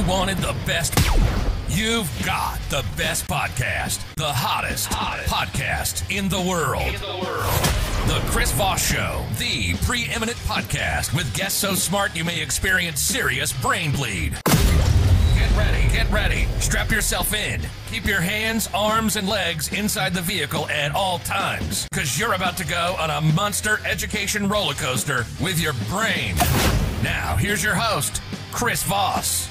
You wanted the best. You've got the best podcast, the hottest, hottest. podcast in the world. In the world. The Chris Voss Show, the preeminent podcast with guests so smart you may experience serious brain bleed. Get ready, get ready. Strap yourself in. Keep your hands, arms, and legs inside the vehicle at all times, because you're about to go on a monster education roller coaster with your brain. Now, here's your host, Chris Voss.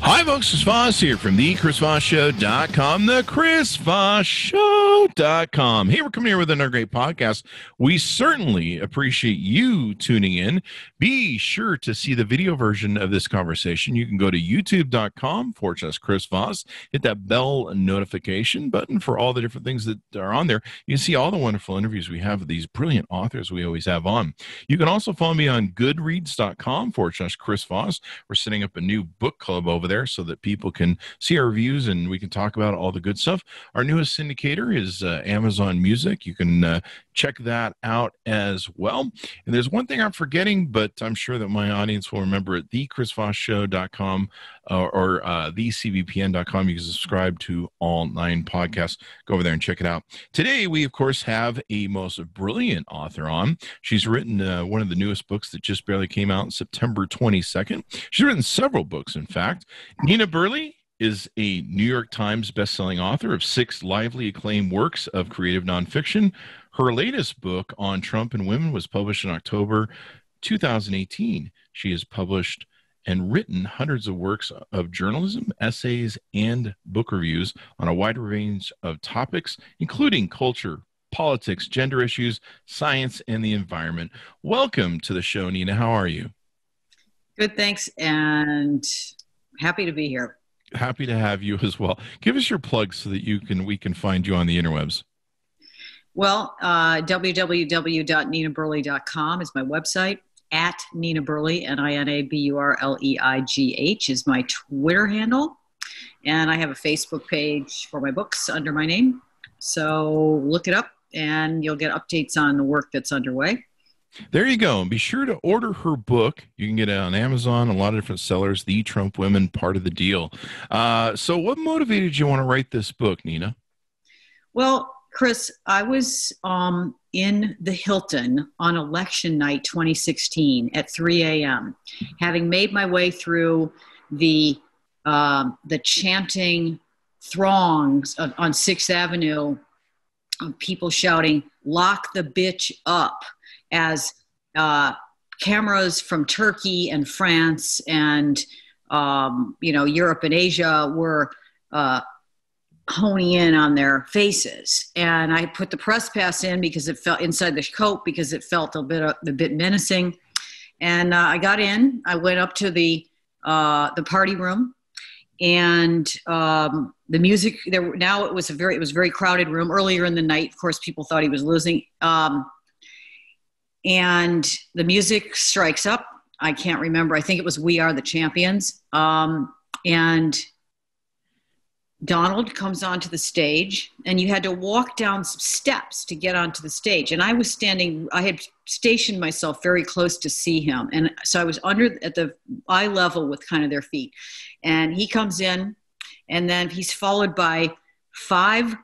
Hi, folks. Chris Voss here from the ChrisVossShow.com, the ChrisVossShow.com. Hey, we're coming here with another great podcast. We certainly appreciate you tuning in. Be sure to see the video version of this conversation. You can go to youtube.com slash Chris Voss, hit that bell notification button for all the different things that are on there. You can see all the wonderful interviews we have with these brilliant authors we always have on. You can also follow me on goodreads.com slash Chris Voss. We're setting up a new book club over there so that people can see our reviews and we can talk about all the good stuff. Our newest syndicator is uh, Amazon Music. You can uh, check that out as well. And there's one thing I'm forgetting, but I'm sure that my audience will remember it thechrisvossshow.com uh, or uh, thecvpn.com. You can subscribe to all nine podcasts. Go over there and check it out. Today, we, of course, have a most brilliant author on. She's written uh, one of the newest books that just barely came out September 22nd. She's written several books, in fact. Nina Burleigh is a New York Times bestselling author of six lively acclaimed works of creative nonfiction. Her latest book on Trump and women was published in October 2018. She has published and written hundreds of works of journalism, essays, and book reviews on a wide range of topics, including culture, politics, gender issues, science, and the environment. Welcome to the show, Nina. How are you? Good, thanks, and happy to be here. Happy to have you as well. Give us your plug so that you can we can find you on the interwebs. Well, uh, www.ninaburleigh.com is my website. At Nina Burleigh, N I N A B U R L E I G H, is my Twitter handle. And I have a Facebook page for my books under my name. So look it up and you'll get updates on the work that's underway. There you go. And be sure to order her book. You can get it on Amazon, a lot of different sellers. The Trump Women, part of the deal. Uh, so, what motivated you want to write this book, Nina? Well, Chris, I was um, in the Hilton on election night 2016 at 3 a.m., having made my way through the um, the chanting throngs of, on Sixth Avenue of people shouting "Lock the bitch up!" as uh, cameras from Turkey and France and um, you know Europe and Asia were uh, honing in on their faces. And I put the press pass in because it felt inside the coat because it felt a bit a, a bit menacing. And uh, I got in. I went up to the uh, the party room, and um, the music there. Now it was a very it was a very crowded room. Earlier in the night, of course, people thought he was losing. Um, and the music strikes up. I can't remember. I think it was "We Are the Champions." Um, and Donald comes onto the stage, and you had to walk down some steps to get onto the stage. And I was standing, I had stationed myself very close to see him. And so I was under at the eye level with kind of their feet. And he comes in, and then he's followed by five,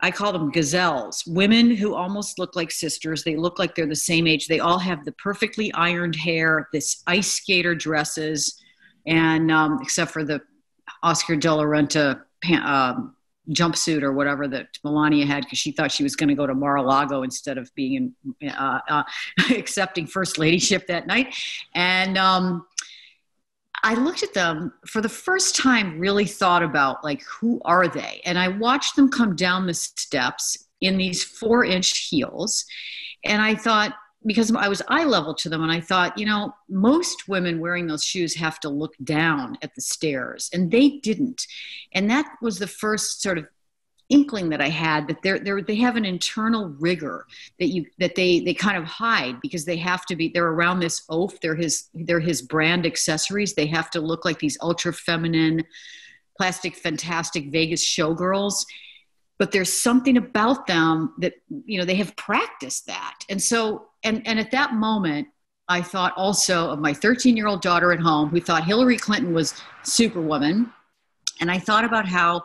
I call them gazelles, women who almost look like sisters. They look like they're the same age. They all have the perfectly ironed hair, this ice skater dresses, and um, except for the Oscar de la Renta um, jumpsuit or whatever that Melania had because she thought she was going to go to Mar-a-Lago instead of being in, uh, uh, accepting first ladyship that night. And um, I looked at them for the first time, really thought about like, who are they? And I watched them come down the steps in these four inch heels. And I thought, because I was eye level to them, and I thought, you know, most women wearing those shoes have to look down at the stairs, and they didn't. And that was the first sort of inkling that I had that they're, they're, they have an internal rigor that you that they they kind of hide because they have to be they're around this oaf they're his they're his brand accessories they have to look like these ultra feminine plastic fantastic Vegas showgirls but there's something about them that you know they have practiced that and so and and at that moment I thought also of my 13 year old daughter at home who thought Hillary Clinton was superwoman. And I thought about how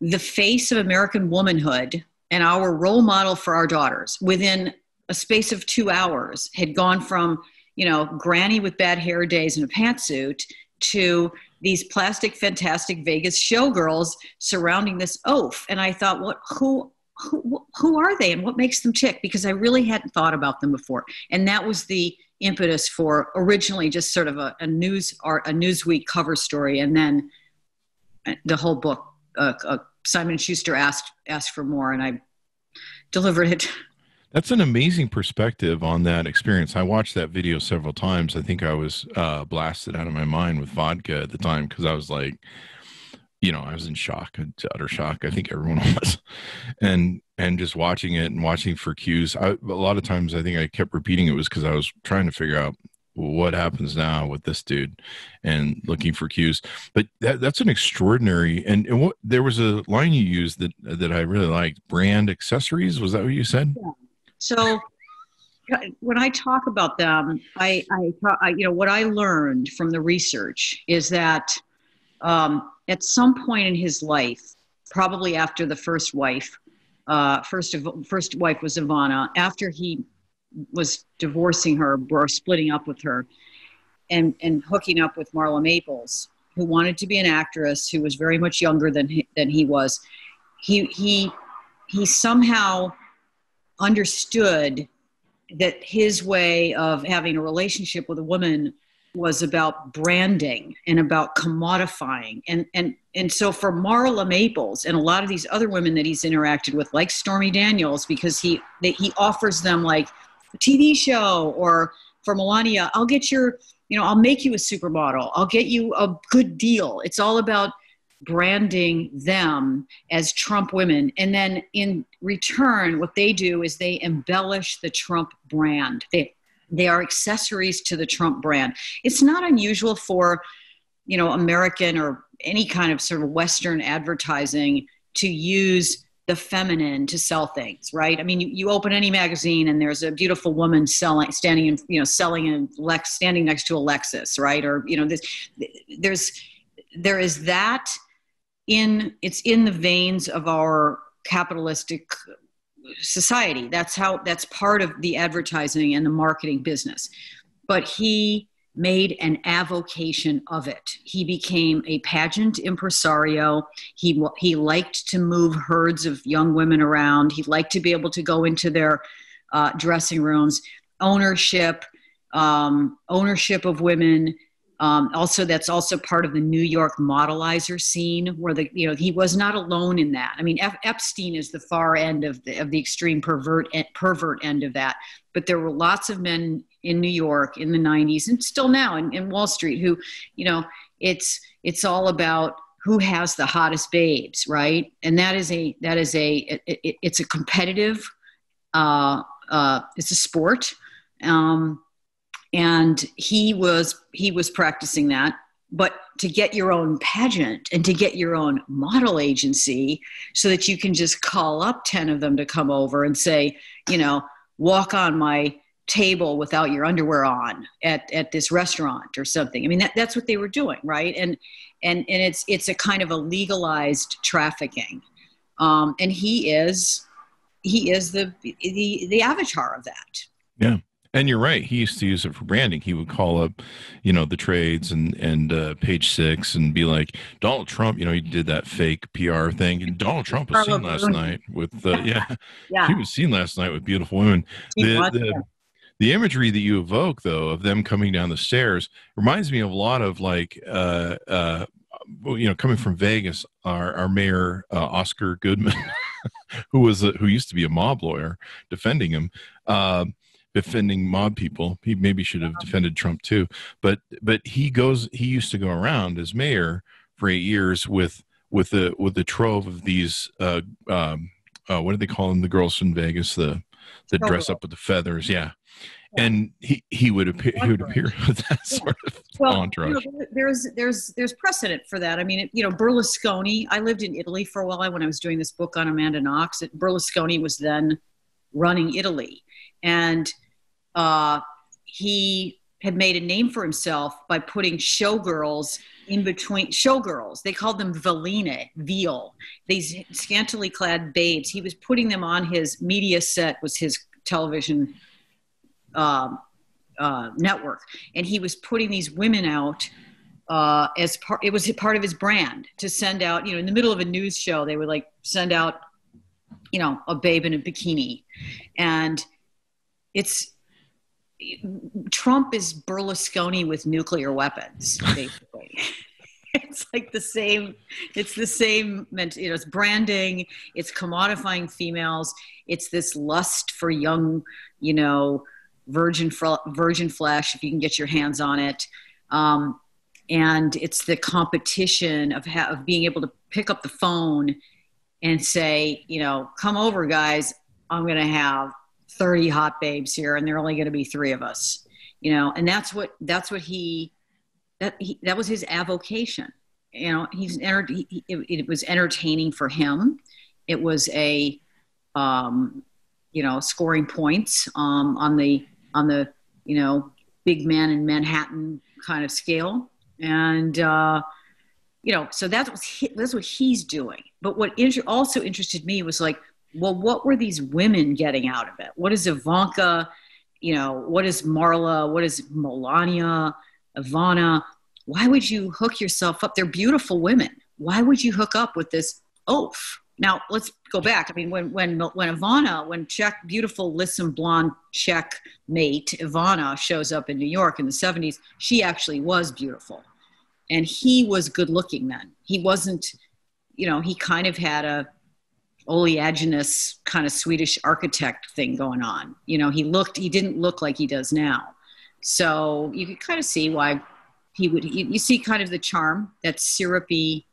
the face of American womanhood and our role model for our daughters within a space of two hours had gone from, you know, granny with bad hair days in a pantsuit to these plastic, fantastic Vegas showgirls surrounding this oaf. And I thought, what, who, who, who are they and what makes them tick? Because I really hadn't thought about them before. And that was the impetus for originally just sort of a, a news or a Newsweek cover story. And then the whole book, uh, uh, Simon Schuster asked, asked for more and I delivered it. That's an amazing perspective on that experience. I watched that video several times. I think I was uh, blasted out of my mind with vodka at the time because I was like, you know, I was in shock, utter shock. I think everyone was, and and just watching it and watching for cues. I, a lot of times, I think I kept repeating it was because I was trying to figure out what happens now with this dude and looking for cues but that, that's an extraordinary and, and what there was a line you used that that i really liked brand accessories was that what you said yeah. So when I talk about them, I, I, you know, what I learned from the research is that um, at some point in his life, probably after the first wife, uh, first first wife was Ivana. After he was divorcing her or splitting up with her, and and hooking up with Marla Maples, who wanted to be an actress, who was very much younger than he, than he was. He he he somehow understood that his way of having a relationship with a woman was about branding and about commodifying. And and and so for Marla Maples and a lot of these other women that he's interacted with like Stormy Daniels because he that he offers them like a TV show or for Melania I'll get your you know I'll make you a supermodel. I'll get you a good deal. It's all about branding them as Trump women. And then in return, what they do is they embellish the Trump brand. They, they are accessories to the Trump brand. It's not unusual for, you know, American or any kind of sort of Western advertising to use the feminine to sell things, right? I mean, you, you open any magazine and there's a beautiful woman selling, standing in, you know, selling in Lex, standing next to a Lexus, right? Or, you know, this, there's, there is that in it's in the veins of our capitalistic society. That's how that's part of the advertising and the marketing business. But he made an avocation of it. He became a pageant impresario. He he liked to move herds of young women around. He liked to be able to go into their uh, dressing rooms. Ownership um, ownership of women um, also, that's also part of the New York modelizer scene, where the you know he was not alone in that. I mean, F- Epstein is the far end of the of the extreme pervert pervert end of that, but there were lots of men in New York in the '90s and still now in, in Wall Street who, you know, it's it's all about who has the hottest babes, right? And that is a that is a it, it, it's a competitive, uh, uh, it's a sport. Um, and he was he was practicing that. But to get your own pageant and to get your own model agency so that you can just call up 10 of them to come over and say you know walk on my table without your underwear on at, at this restaurant or something. I mean that, that's what they were doing right? And and and it's it's a kind of a legalized trafficking. Um, and he is he is the the the avatar of that. Yeah and you're right. He used to use it for branding. He would call up, you know, the trades and and uh, page six and be like, Donald Trump. You know, he did that fake PR thing. And Donald Trump was seen last night with, uh, yeah, yeah, he was seen last night with beautiful women. The, the, the imagery that you evoke, though, of them coming down the stairs reminds me of a lot of like, uh, uh, you know, coming from Vegas, our, our mayor uh, Oscar Goodman, who was a, who used to be a mob lawyer, defending him. Uh, defending mob people. He maybe should have defended Trump too. But but he goes. He used to go around as mayor for eight years with with the with the trove of these. Uh, um, uh, what do they call them? The girls from Vegas. The the dress up with the feathers. Yeah. And he, he would appear he would appear with that sort of well, entourage. You know, there's there's there's precedent for that. I mean, you know, Berlusconi. I lived in Italy for a while when I was doing this book on Amanda Knox. Berlusconi was then running Italy, and uh, he had made a name for himself by putting showgirls in between showgirls. They called them veline, veal. These scantily clad babes. He was putting them on his media set. Was his television uh, uh, network, and he was putting these women out uh, as part. It was part of his brand to send out. You know, in the middle of a news show, they would like send out, you know, a babe in a bikini, and it's Trump is Berlusconi with nuclear weapons, basically. it's like the same. It's the same. You know, it's branding. It's commodifying females. It's this lust for young, you know, virgin virgin flesh if you can get your hands on it. Um, and it's the competition of ha- of being able to pick up the phone and say, you know, come over, guys. I'm going to have 30 hot babes here and there are only going to be three of us you know? And that's what that's what he that he, that was his avocation you know? He's entered he, it, it, was entertaining for him. It was a um, you know scoring points um, on the on the you know big man in manhattan kind of scale. And uh, you know so that's what he, that's what he's doing. But what inter- also interested me was like well, what were these women getting out of it? What is Ivanka? You know, what is Marla? What is Melania? Ivana? Why would you hook yourself up? They're beautiful women. Why would you hook up with this oaf? Now let's go back. I mean, when when when Ivana, when Czech, beautiful, listen, blonde Czech mate Ivana shows up in New York in the '70s, she actually was beautiful, and he was good looking then. He wasn't, you know, he kind of had a oleaginous kind of Swedish architect thing going on. You know, he looked, he didn't look like he does now. So you could kind of see why he would, you, you see kind of the charm, that syrupy,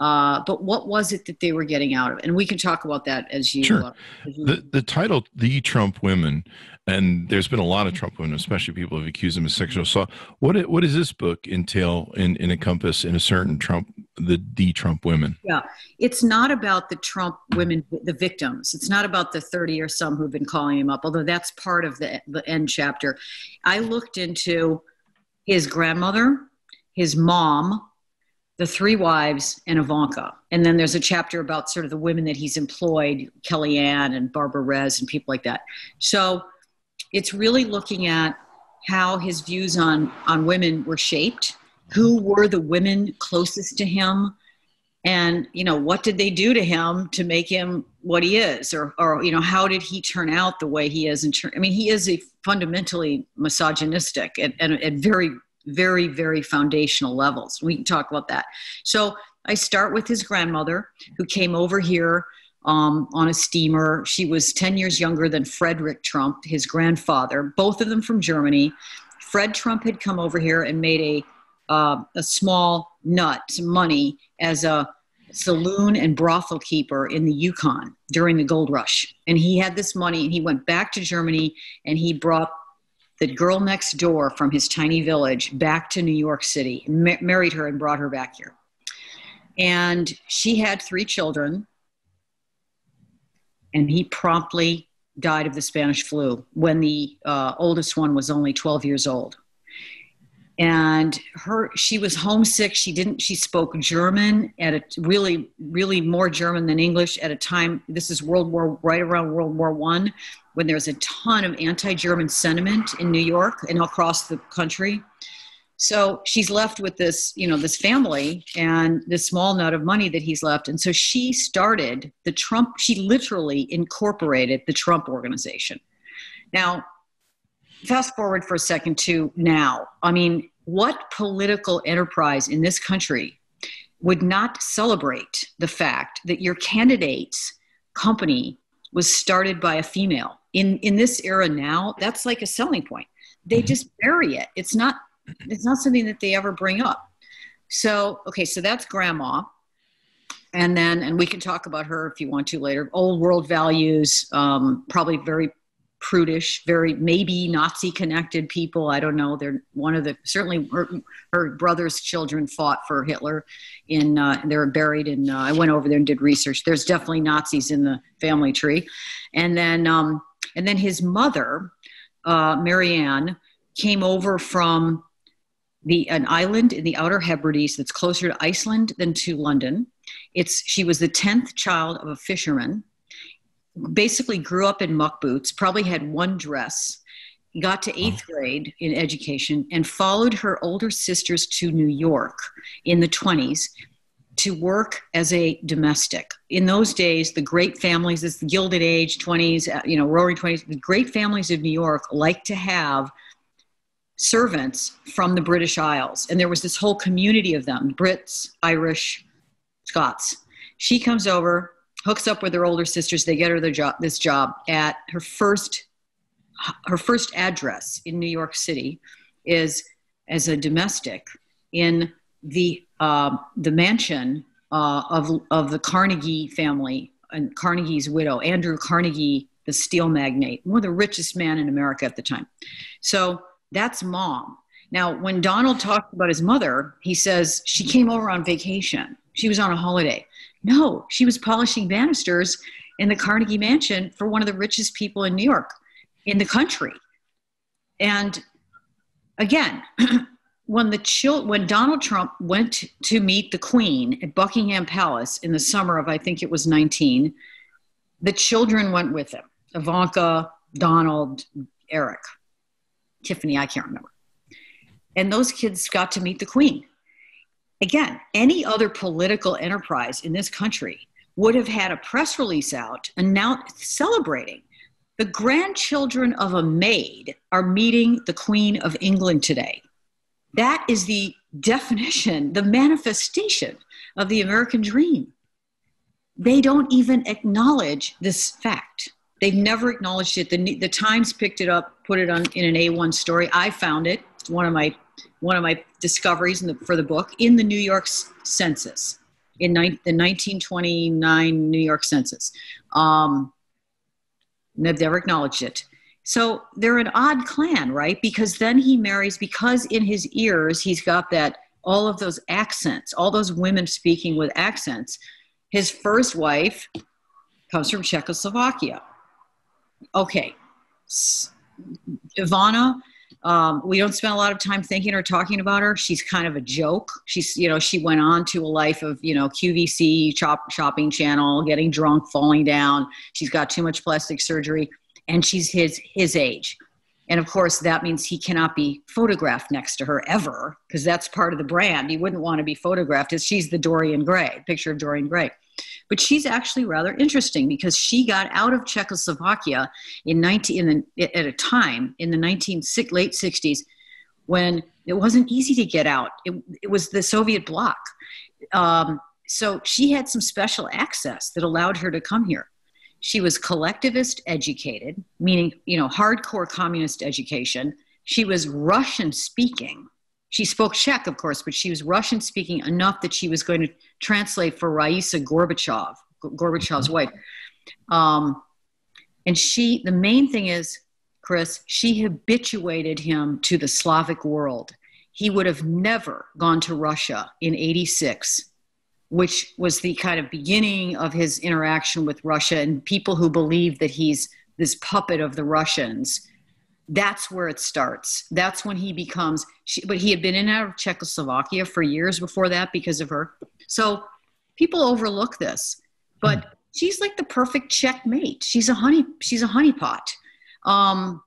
uh, but what was it that they were getting out of it? And we can talk about that as you. Sure. Uh, as you the, the title, The Trump Women, and there's been a lot of Trump women, especially people have accused him of sexual assault. What what does this book entail in and encompass in a certain Trump, the the Trump women? Yeah, it's not about the Trump women, the victims. It's not about the 30 or some who've been calling him up, although that's part of the, the end chapter. I looked into his grandmother, his mom, the three wives, and Ivanka. And then there's a chapter about sort of the women that he's employed, Kellyanne and Barbara Res and people like that. So it's really looking at how his views on on women were shaped who were the women closest to him and you know what did they do to him to make him what he is or or you know how did he turn out the way he is ter- i mean he is a fundamentally misogynistic and, at, at very very very foundational levels we can talk about that so i start with his grandmother who came over here um, on a steamer. She was 10 years younger than Frederick Trump, his grandfather, both of them from Germany. Fred Trump had come over here and made a, uh, a small nut, money, as a saloon and brothel keeper in the Yukon during the gold rush. And he had this money and he went back to Germany and he brought the girl next door from his tiny village back to New York City, ma- married her and brought her back here. And she had three children and he promptly died of the Spanish flu when the uh, oldest one was only 12 years old. And her, she was homesick. She didn't. She spoke German at a really, really more German than English at a time. This is World War, right around World War One, when there was a ton of anti-German sentiment in New York and across the country. So she's left with this, you know, this family and this small note of money that he's left. And so she started the Trump, she literally incorporated the Trump organization. Now, fast forward for a second to now. I mean, what political enterprise in this country would not celebrate the fact that your candidate's company was started by a female? In, in this era now, that's like a selling point. They mm-hmm. just bury it. It's not it's not something that they ever bring up. So, okay, so that's grandma. And then, and we can talk about her if you want to later. Old world values, um, probably very prudish, very maybe Nazi connected people. I don't know. They're one of the certainly her, her brother's children fought for Hitler. In uh, they're buried in. Uh, I went over there and did research. There's definitely Nazis in the family tree, and then um, and then his mother, uh, Marianne, came over from the an island in the Outer Hebrides that's closer to Iceland than to London. It's she was the tenth child of a fisherman. Basically, grew up in muck boots. Probably had one dress. Got to eighth grade in education and followed her older sisters to New York in the 20s to work as a domestic. In those days, the great families, this Gilded Age, 20s, uh, you know, roaring 20s, the great families of New York like to have servants from the British Isles. And there was this whole community of them Brits, Irish, Scots. She comes over, hooks up with her older sisters. They get her job, this job at her first, her first address in New York City is as a domestic in the uh, the mansion uh, of of the Carnegie family and Carnegie's widow, Andrew Carnegie, the steel magnate, one of the richest man in America at the time. So that's mom. Now, when Donald talked about his mother, he says she came over on vacation. She was on a holiday. No, she was polishing banisters in the Carnegie Mansion for one of the richest people in New York, in the country. And again, when the chil- when Donald Trump went to meet the Queen at Buckingham Palace in the summer of I think it was 19, the children went with him. Ivanka, Donald, Eric. Tiffany, I can't remember. And those kids got to meet the Queen. Again, any other political enterprise in this country would have had a press release out announced celebrating the grandchildren of a maid are meeting the Queen of England today. That is the definition, the manifestation of the American dream. They don't even acknowledge this fact. They've never acknowledged it. The, the Times picked it up, put it on in an A1 story. I found it. It's one of my one of my discoveries the, for the book in the New York Census, in ni- the 1929 New York Census. Um, they've never acknowledged it. So they're an odd clan, right? Because then he marries, because in his ears he's got that all of those accents, all those women speaking with accents. His first wife comes from Czechoslovakia okay, Ivana, um, we don't spend a lot of time thinking or talking about her. She's kind of a joke. She's, you know, she went on to a life of, you know, QVC, shop, shopping channel, getting drunk, falling down. She's got too much plastic surgery, and she's his his age. And of course, that means he cannot be photographed next to her ever, because that's part of the brand. He wouldn't want to be photographed as she's the Dorian Gray, picture of Dorian Gray. But she's actually rather interesting because she got out of Czechoslovakia in 19, in the, at a time in the 19, late 60s when it wasn't easy to get out. It, it was the Soviet bloc. Um, so she had some special access that allowed her to come here. She was collectivist educated, meaning, you know, hardcore communist education. She was Russian speaking. She spoke Czech, of course, but she was Russian speaking enough that she was going to translate for Raisa Gorbachev, Gorbachev's mm-hmm. wife. Um, and she, the main thing is, Chris, she habituated him to the Slavic world. He would have never gone to Russia in 86 which was the kind of beginning of his interaction with Russia and people who believe that he's this puppet of the Russians. That's where it starts. That's when he becomes, but he had been in and out of Czechoslovakia for years before that because of her. So people overlook this, but mm. she's like the perfect checkmate. She's a honey, she's a honeypot. Um,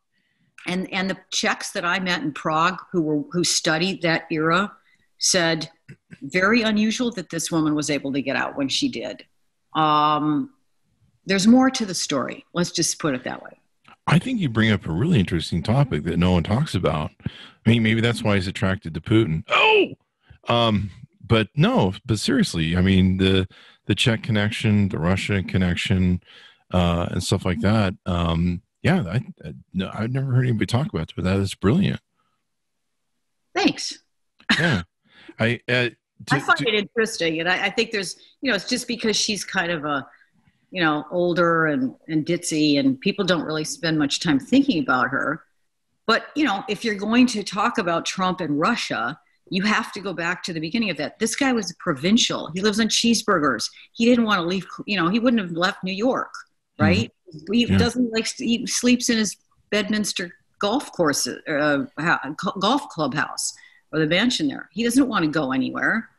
and, and the Czechs that I met in Prague who were, who studied that era said, very unusual that this woman was able to get out when she did. Um, there's more to the story. Let's just put it that way. I think you bring up a really interesting topic that no one talks about. I mean, maybe that's why he's attracted to Putin. Oh, um, but no, but seriously, I mean the the Czech connection, the Russia connection, uh, and stuff like that. Um, yeah, I, I no, I've never heard anybody talk about it, but that is brilliant. Thanks. Yeah. I uh, to, I find to, it interesting, and I, I, think there's you know it's just because she's kind of a you know older and and ditzy, and people don't really spend much time thinking about her. But you know, if you're going to talk about Trump and Russia, you have to go back to the beginning of that. This guy was provincial. He lives on cheeseburgers. He didn't want to leave. You know, he wouldn't have left New York, mm-hmm. right? Mm-hmm. He yeah. doesn't like he sleeps in his Bedminster golf course, uh, golf clubhouse or the mansion there. He doesn't want to go anywhere.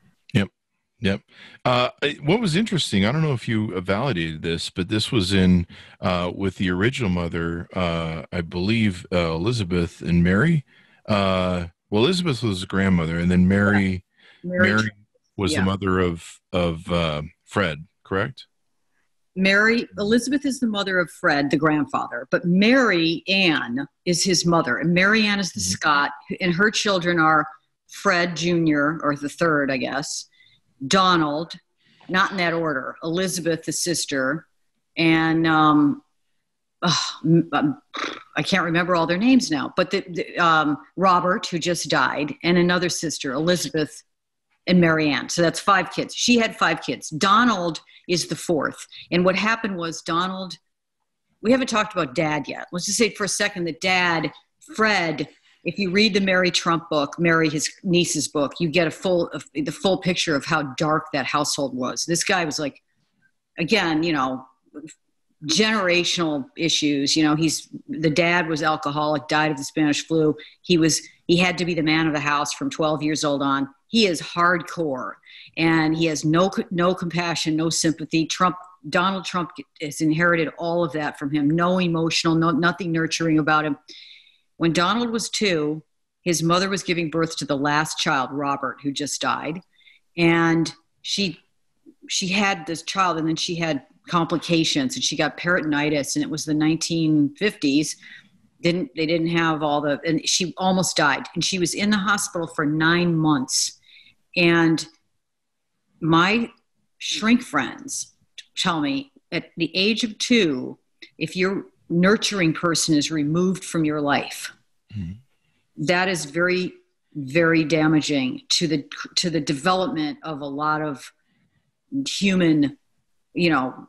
Yep. Uh, what was interesting, I don't know if you validated this, but this was in uh, with the original mother, uh, I believe uh, Elizabeth and Mary. Uh, well, Elizabeth was the grandmother, and then Mary, yeah. Mary, Mary, was yeah. the mother of of uh, Fred, correct? Mary Elizabeth is the mother of Fred, the grandfather, but Mary Ann is his mother, and Mary Ann is the mm-hmm. Scot, and her children are Fred Jr. or the third, I guess, Donald, not in that order, Elizabeth, the sister, and um, um, I can't remember all their names now, but the, the um, Robert, who just died, and another sister, Elizabeth and Marianne. So that's five kids. She had five kids. Donald is the fourth. And what happened was Donald, we haven't talked about dad yet. Let's just say for a second that dad, Fred, if you read the Mary Trump book, Mary, his niece's book, you get a full, the full picture of how dark that household was. This guy was like, again, you know, generational issues. You know, he's the dad was alcoholic, died of the Spanish flu. He was he had to be the man of the house from 12 years old on. He is hardcore, and he has no no compassion, no sympathy. Trump, Donald Trump, has inherited all of that from him. No emotional, no nothing nurturing about him. When Donald was two, his mother was giving birth to the last child, Robert, who just died, and she she had this child, and then she had complications and she got peritonitis and it was the 1950s didn't they didn't have all the and she almost died. And she was in the hospital for nine months. And my shrink friends tell me at the age of two if your nurturing person is removed from your life. Mm-hmm. that is very very damaging to the to the development of a lot of human you know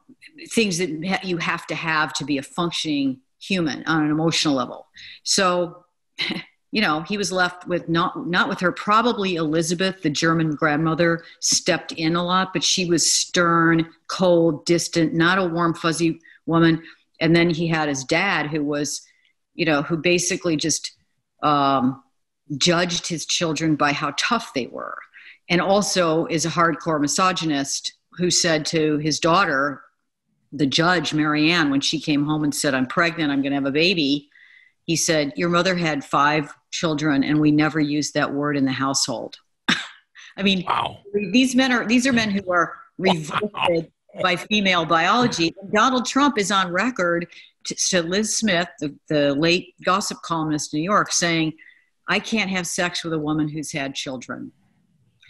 things that you have to have to be a functioning human on an emotional level. So you know he was left with not not with her. Probably elizabeth the german grandmother stepped in a lot but she was stern cold distant not a warm fuzzy woman and then he had his dad who was you know who basically just um, judged his children by how tough they were and also is a hardcore misogynist who said to his daughter, the judge, Marianne, when she came home and said, I'm pregnant, I'm going to have a baby, he said, Your mother had five children, and we never used that word in the household. I mean, wow. these men are these are men who are revolted wow. By female biology. And Donald Trump is on record to, to Liz Smith, the, the late gossip columnist in New York, saying, I can't have sex with a woman who's had children.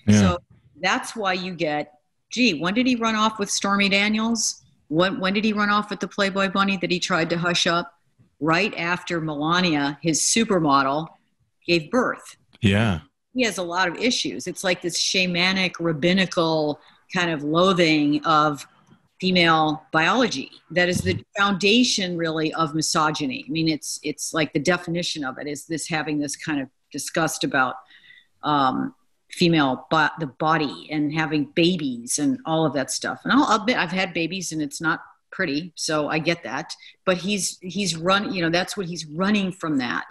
Yeah. So that's why you get gee, when did he run off with Stormy Daniels? When, when did he run off with the Playboy Bunny that he tried to hush up? Right after Melania, his supermodel, gave birth. Yeah. He has a lot of issues. It's like this shamanic, rabbinical kind of loathing of female biology that is the foundation really of misogyny. I mean it's it's like the definition of it is this having this kind of disgust about um, female but the body and having babies and all of that stuff. And I'll admit I've had babies and it's not pretty so I get that. But he's he's run you know that's what he's running from that.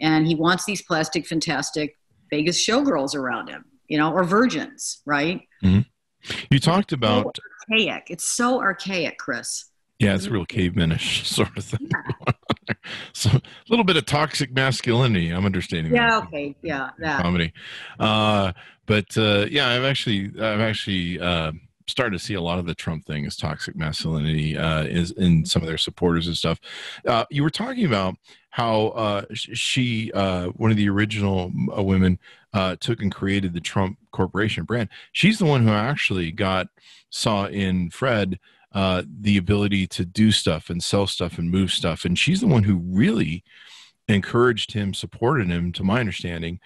And he wants these plastic fantastic Vegas showgirls around him you know or virgins right? Mm-hmm. you talked about archaic it's so archaic Chris yeah, it's real cavemanish sort of thing. Yeah. so a little bit of toxic masculinity. I'm understanding. Yeah. That. Okay. Yeah. That. Comedy. Uh, but uh, yeah, I'm actually I'm actually uh, starting to see a lot of the Trump thing as toxic masculinity uh, is in some of their supporters and stuff. Uh, you were talking about how uh, she, uh, one of the original uh, women, uh, took and created the Trump Corporation brand. She's the one who actually got saw in Fred uh, the ability to do stuff and sell stuff and move stuff. And she's the one who really encouraged him, supported him, to my understanding,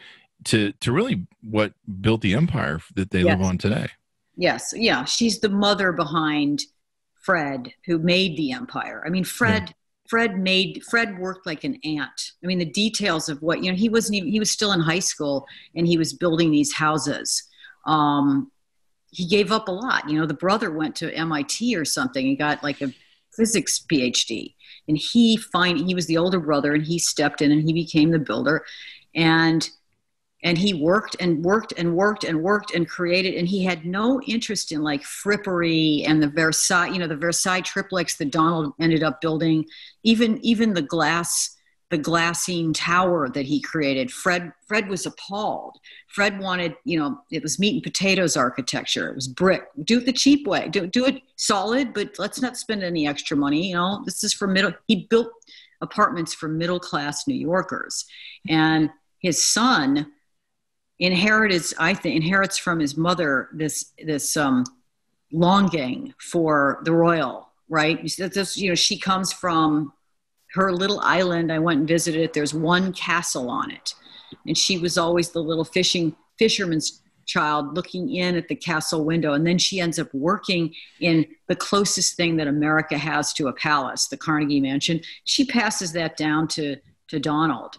to to really what built the empire that they yes. live on today. Yes, yeah, she's the mother behind Fred, who made the empire. I mean, Fred. Yeah. Fred made Fred worked like an ant. I mean, the details of what you know, he wasn't even he was still in high school and he was building these houses. Um, he gave up a lot. You know, the brother went to MIT or something and got like a physics PhD, and he find he was the older brother, and he stepped in and he became the builder, and and he worked and worked and worked and worked and created and he had no interest in like frippery and the versailles you know the versailles triplex that donald ended up building. Even even the glass the glassine tower that he created fred fred was appalled. Fred wanted you know it was meat and potatoes architecture. It was brick. Do it the cheap way. Do, do it solid but let's not spend any extra money you know? This is for middle he built apartments for middle class new yorkers. And his son inherited i think inherits from his mother this this um longing for the royal right? This you know she comes from her little island. I went and visited it. There's one castle on it. And she was always the little fishing fisherman's child looking in at the castle window. And then she ends up working in the closest thing that america has to a palace the carnegie mansion. She passes that down to to donald.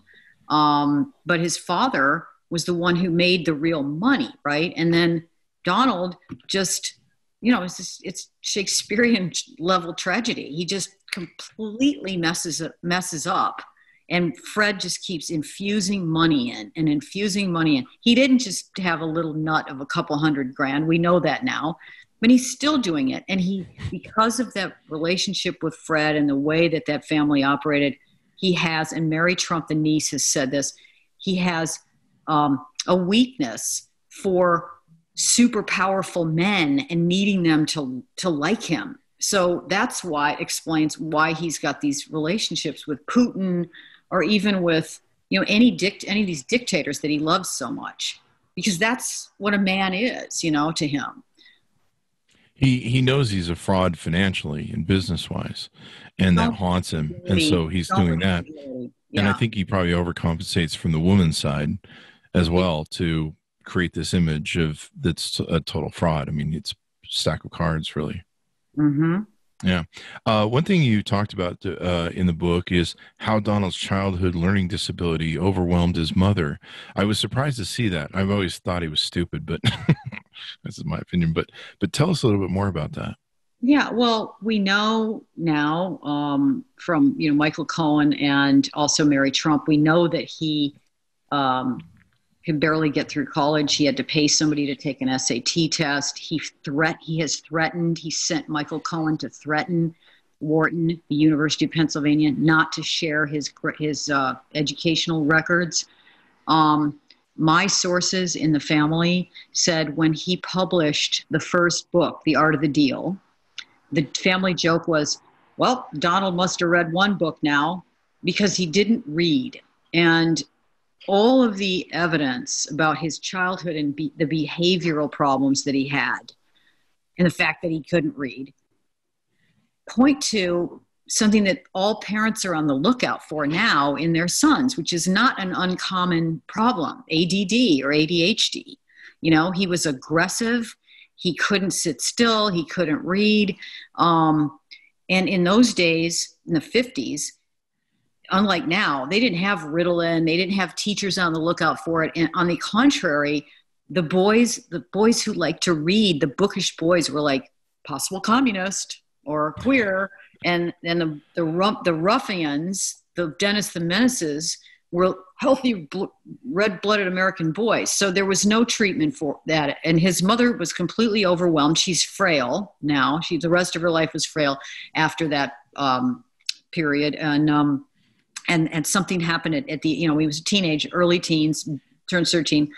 Um, but his father was the one who made the real money right? And then donald just you know it's just, it's shakespearean level tragedy. He just completely messes messes up. And fred just keeps infusing money in and infusing money in. He didn't just have a little nut of a couple hundred grand. We know that now. But he's still doing it. And he because of that relationship with fred and the way that that family operated he has and mary trump the niece has said this he has um, a weakness for super powerful men and needing them to to like him. So that's why it explains why he's got these relationships with Putin or even with you know any dict any of these dictators that he loves so much because that's what a man is you know to him. He he knows he's a fraud financially and business wise and that haunts him and so he's doing that. and i think he probably overcompensates from the woman's side as well to create this image of that's a total fraud i mean it's stack of cards really mm-hmm. Yeah. Uh, one thing you talked about uh, in the book is how Donald's childhood learning disability overwhelmed his mother. I was surprised to see that. I've always thought he was stupid, but this is my opinion. But but tell us a little bit more about that. Yeah, well, we know now um, from you know Michael Cohen and also Mary Trump. We know that he um, could barely get through college. He had to pay somebody to take an SAT test. He threat he has threatened. He sent Michael Cohen to threaten Wharton, the University of Pennsylvania, not to share his his uh, educational records. Um, my sources in the family said when he published the first book, The Art of the Deal, the family joke was, "Well, Donald must have read one book now because he didn't read." And all of the evidence about his childhood and be- the behavioral problems that he had and the fact that he couldn't read point to something that all parents are on the lookout for now in their sons which is not an uncommon problem add or adhd you know he was aggressive. He couldn't sit still. He couldn't read. Um, and in those days in the 50s unlike now, they didn't have Ritalin, they didn't have teachers on the lookout for it. And on the contrary, the boys, the boys who like to read, the bookish boys were like possible communist or queer, and then the the, the ruffians, the Dennis the Menaces, were healthy bl- red-blooded American boys. So there was no treatment for that. And his mother was completely overwhelmed. She's frail now. She the rest of her life was frail after that um, period, and um, and and something happened at, at the you know he was a teenage early teens turns 13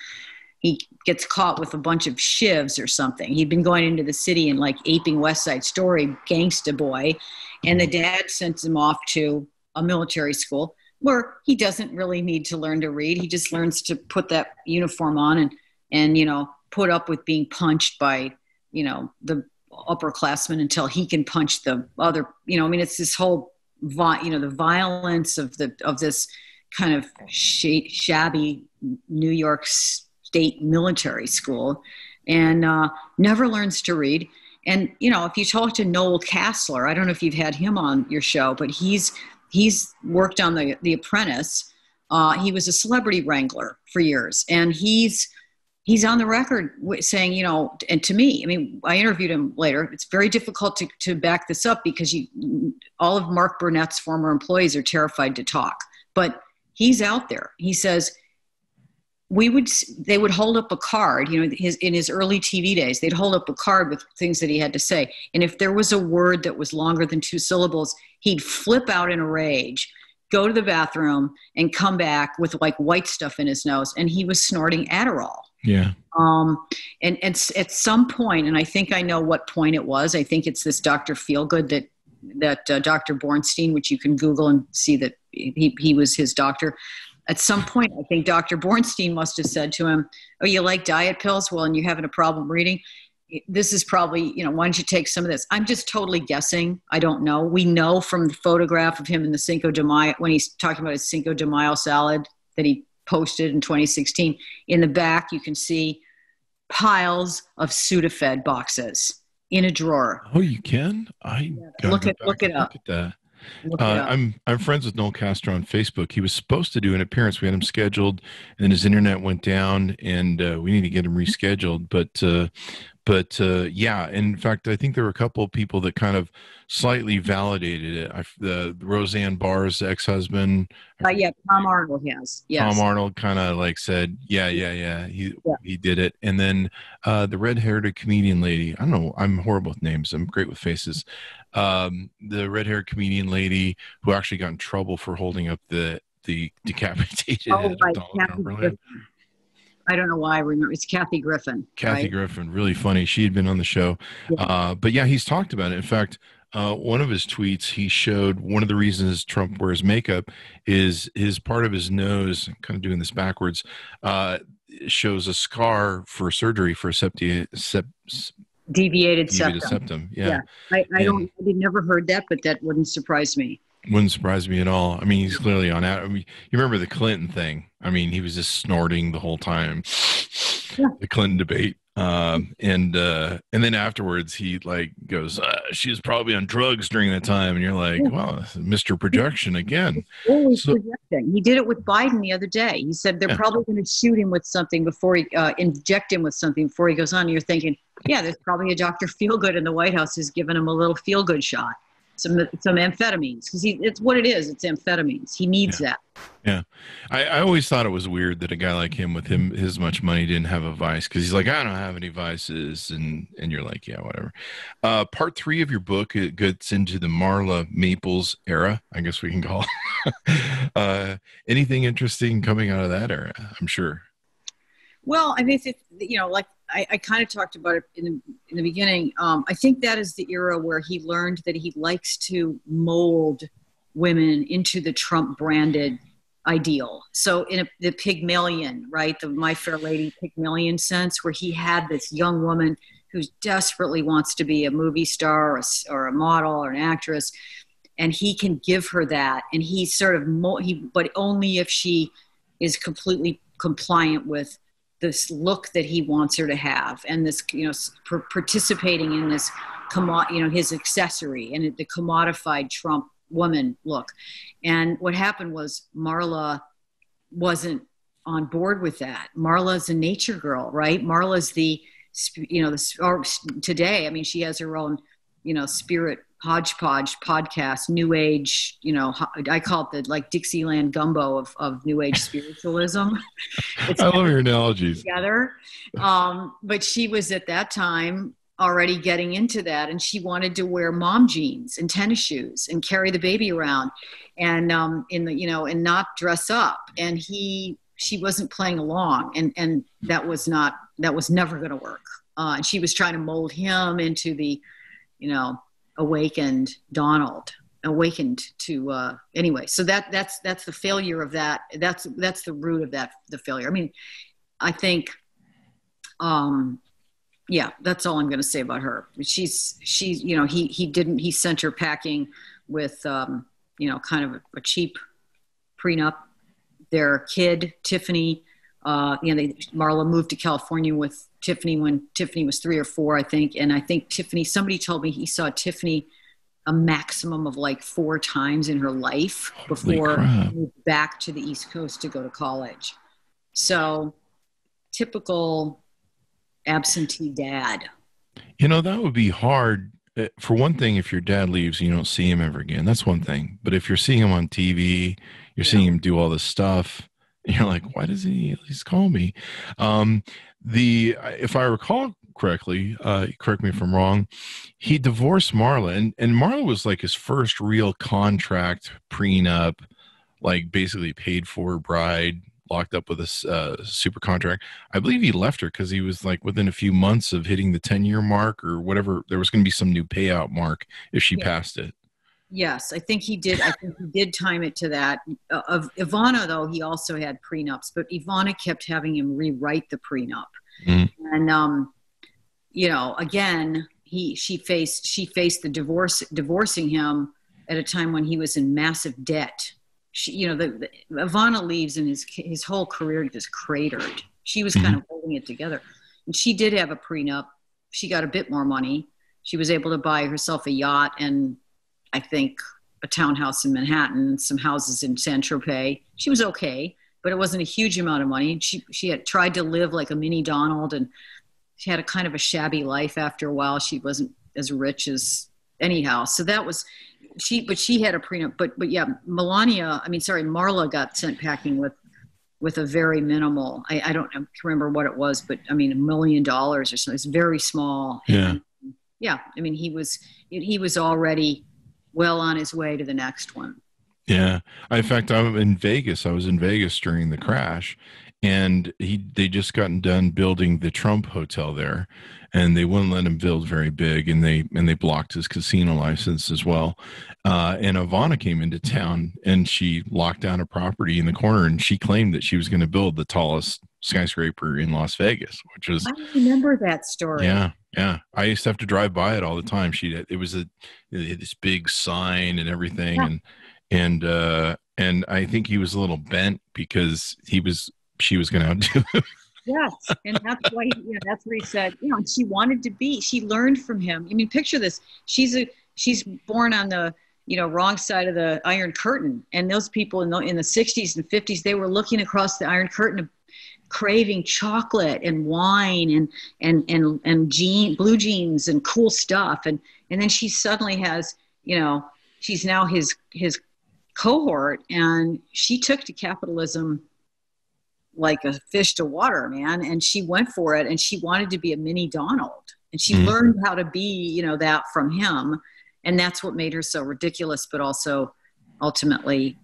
he gets caught with a bunch of shivs or something. He'd been going into the city and like aping west side story gangsta boy and the mm-hmm. dad sends him off to a military school where he doesn't really need to learn to read. He just learns to put that uniform on and and you know put up with being punched by you know the upperclassmen until he can punch the other you know i mean it's this whole you know the violence of the of this kind of shabby New York State military school, and uh, never learns to read. And you know, if you talk to Noel Casler, I don't know if you've had him on your show, but he's he's worked on the The Apprentice. Uh, he was a celebrity wrangler for years, and he's he's on the record saying, you know, and to me, I mean, I interviewed him later. It's very difficult to, to back this up because you, all of Mark Burnett's former employees are terrified to talk. But he's out there. He says, we would they would hold up a card you know his in his early tv days they'd hold up a card with things that he had to say and if there was a word that was longer than two syllables he'd flip out in a rage go to the bathroom and come back with like white stuff in his nose and he was snorting adderall yeah um and, and at some point and i think i know what point it was i think it's this dr feelgood that that uh, dr bornstein which you can google and see that he, he was his doctor at some point, I think Dr. Bornstein must have said to him, Oh, you like diet pills? Well, and you're having a problem reading. This is probably, you know, why don't you take some of this? I'm just totally guessing. I don't know. We know from the photograph of him in the Cinco de Mayo, when he's talking about his Cinco de Mayo salad that he posted in 2016, in the back, you can see piles of Sudafed boxes in a drawer. Oh, you can? I yeah. look at look it up. Look at that. Uh, I'm I'm friends with Noel Casler on Facebook. He was supposed to do an appearance. We had him scheduled, and then his internet went down, and uh, we need to get him rescheduled. But uh, but uh, yeah, in fact, I think there were a couple of people that kind of slightly validated it. I, the Roseanne Barr's ex-husband. Uh, yeah, Tom Arnold has. Yes. Tom Arnold kind of like said, "Yeah, yeah, yeah, he yeah. he did it." And then uh, the red-haired comedian lady. I don't know. I'm horrible with names. I'm great with faces. Um, the red-haired comedian lady who actually got in trouble for holding up the the decapitated oh, right. Donald I don't know why I remember. It's Kathy Griffin. Kathy right? Griffin, really funny. She had been on the show. Yeah. Uh, but yeah, he's talked about it. In fact, uh, one of his tweets, he showed one of the reasons Trump wears makeup is his part of his nose, kind of doing this backwards, uh, shows a scar for surgery for a septi, sep, deviated, deviated septum. septum. Yeah. yeah. I, I don't, I never heard that, but that wouldn't surprise me. Wouldn't surprise me at all. I mean, he's clearly on out. I mean, you remember the Clinton thing? I mean, he was just snorting the whole time. Yeah. The Clinton debate, um, and uh, and then afterwards, he like goes, uh, "She was probably on drugs during that time," and you're like, "Well, Mr. Projection again." Always so, projecting. He did it with Biden the other day. He said they're yeah. probably going to shoot him with something before he uh, inject him with something before he goes on. And you're thinking, "Yeah, there's probably a Dr. Feelgood in the White House who's giving him a little feel good shot." Some some amphetamines because it's what it is. It's amphetamines. He needs yeah. that. Yeah, I, I always thought it was weird that a guy like him, with him his much money, didn't have a vice because he's like, I don't have any vices, and and you're like, yeah, whatever. Uh, part three of your book it gets into the Marla Maples era. I guess we can call. uh, anything interesting coming out of that era? I'm sure. Well, I mean, it's, you know, like I, I kind of talked about it in the, in the beginning. Um, I think that is the era where he learned that he likes to mold women into the Trump branded ideal. So in a, the Pygmalion, right, the My Fair Lady Pygmalion sense, where he had this young woman who desperately wants to be a movie star or a, or a model or an actress, and he can give her that, and he sort of he, but only if she is completely compliant with this look that he wants her to have and this you know participating in this you know his accessory and the commodified trump woman look. And what happened was marla wasn't on board with that. Marla's a nature girl right? Marla's the you know the or oh, today i mean she has her own you know spirit hodgepodge podcast, new age, you know, I call it the like Dixieland gumbo of, of new age spiritualism. It's I love your analogies. Together. Um, but she was at that time already getting into that and she wanted to wear mom jeans and tennis shoes and carry the baby around and um, in the, you know, and not dress up. And he, she wasn't playing along and, and that was not, that was never going to work. Uh, and she was trying to mold him into the, you know, awakened Donald awakened to uh, anyway so that that's that's the failure of that that's that's the root of that the failure. I mean i think um yeah that's all i'm going to say about her. She's she's you know he he didn't he sent her packing with um you know kind of a, a cheap prenup. Their kid tiffany uh, you know, they, Marla moved to California with Tiffany when Tiffany was three or four, I think. And I think Tiffany, somebody told me he saw Tiffany a maximum of like four times in her life before moved back to the East Coast to go to college. So typical absentee dad. You know, that would be hard. Uh, For one thing, if your dad leaves and you don't see him ever again, that's one thing. But if you're seeing him on TV, you're seeing him do all this stuff, you're like, why does he at least call me? Um, the if I recall correctly, uh, correct me if I'm wrong, he divorced Marla, and and Marla was like his first real contract prenup, like basically paid for bride, locked up with a uh, super contract. I believe he left her because he was like within a few months of hitting the 10 year mark or whatever. There was going to be some new payout mark if she Yeah. passed it. Yes, I think he did. I think he did time it to that. Uh, of Ivana, though, he also had prenups, but Ivana kept having him rewrite the prenup. Mhm. And um, you know, again, he she faced she faced the divorce divorcing him at a time when he was in massive debt. She, you know, the, the Ivana leaves and his his whole career just cratered. She was kind of holding it together, and she did have a prenup. She got a bit more money. She was able to buy herself a yacht and I think a townhouse in Manhattan, some houses in San Tropez. She was okay, but it wasn't a huge amount of money. She she had tried to live like a mini Donald, and she had a kind of a shabby life after a while. She wasn't as rich as anyhow. So that was she, but she had a prenup. But but yeah, Melania. I mean, sorry, Marla got sent packing with with a very minimal. I, I don't remember what it was, but I mean, a million dollars or something. It's very small. Yeah. Yeah, I mean, he was he was already well on his way to the next one. Yeah. In fact, I'm in Vegas. I was in Vegas during the crash and he they just gotten done building the Trump hotel there and they wouldn't let him build very big and they and they blocked his casino license as well. Uh, and Ivana came into town and she locked down a property in the corner and she claimed that she was going to build the tallest skyscraper in Las Vegas, which was I remember that story. yeah, yeah. I used to have to drive by it all the time. She it was a this big sign and everything, Yeah. and and uh, and I think he was a little bent because he was she was going to outdo him. Yes, and that's why you know that's where he said you know she wanted to be. She learned from him. I mean, picture this: she's a she's born on the you know wrong side of the Iron Curtain, and those people in the in the '60s and '50s they were looking across the Iron Curtain, craving chocolate and wine and and and and jean blue jeans and cool stuff, and and then she suddenly has you know she's now his his cohort, and she took to capitalism like a fish to water, man. And she went for it and she wanted to be a mini Donald. And she Mhm. learned how to be, you know, that from him. And that's what made her so ridiculous, but also ultimately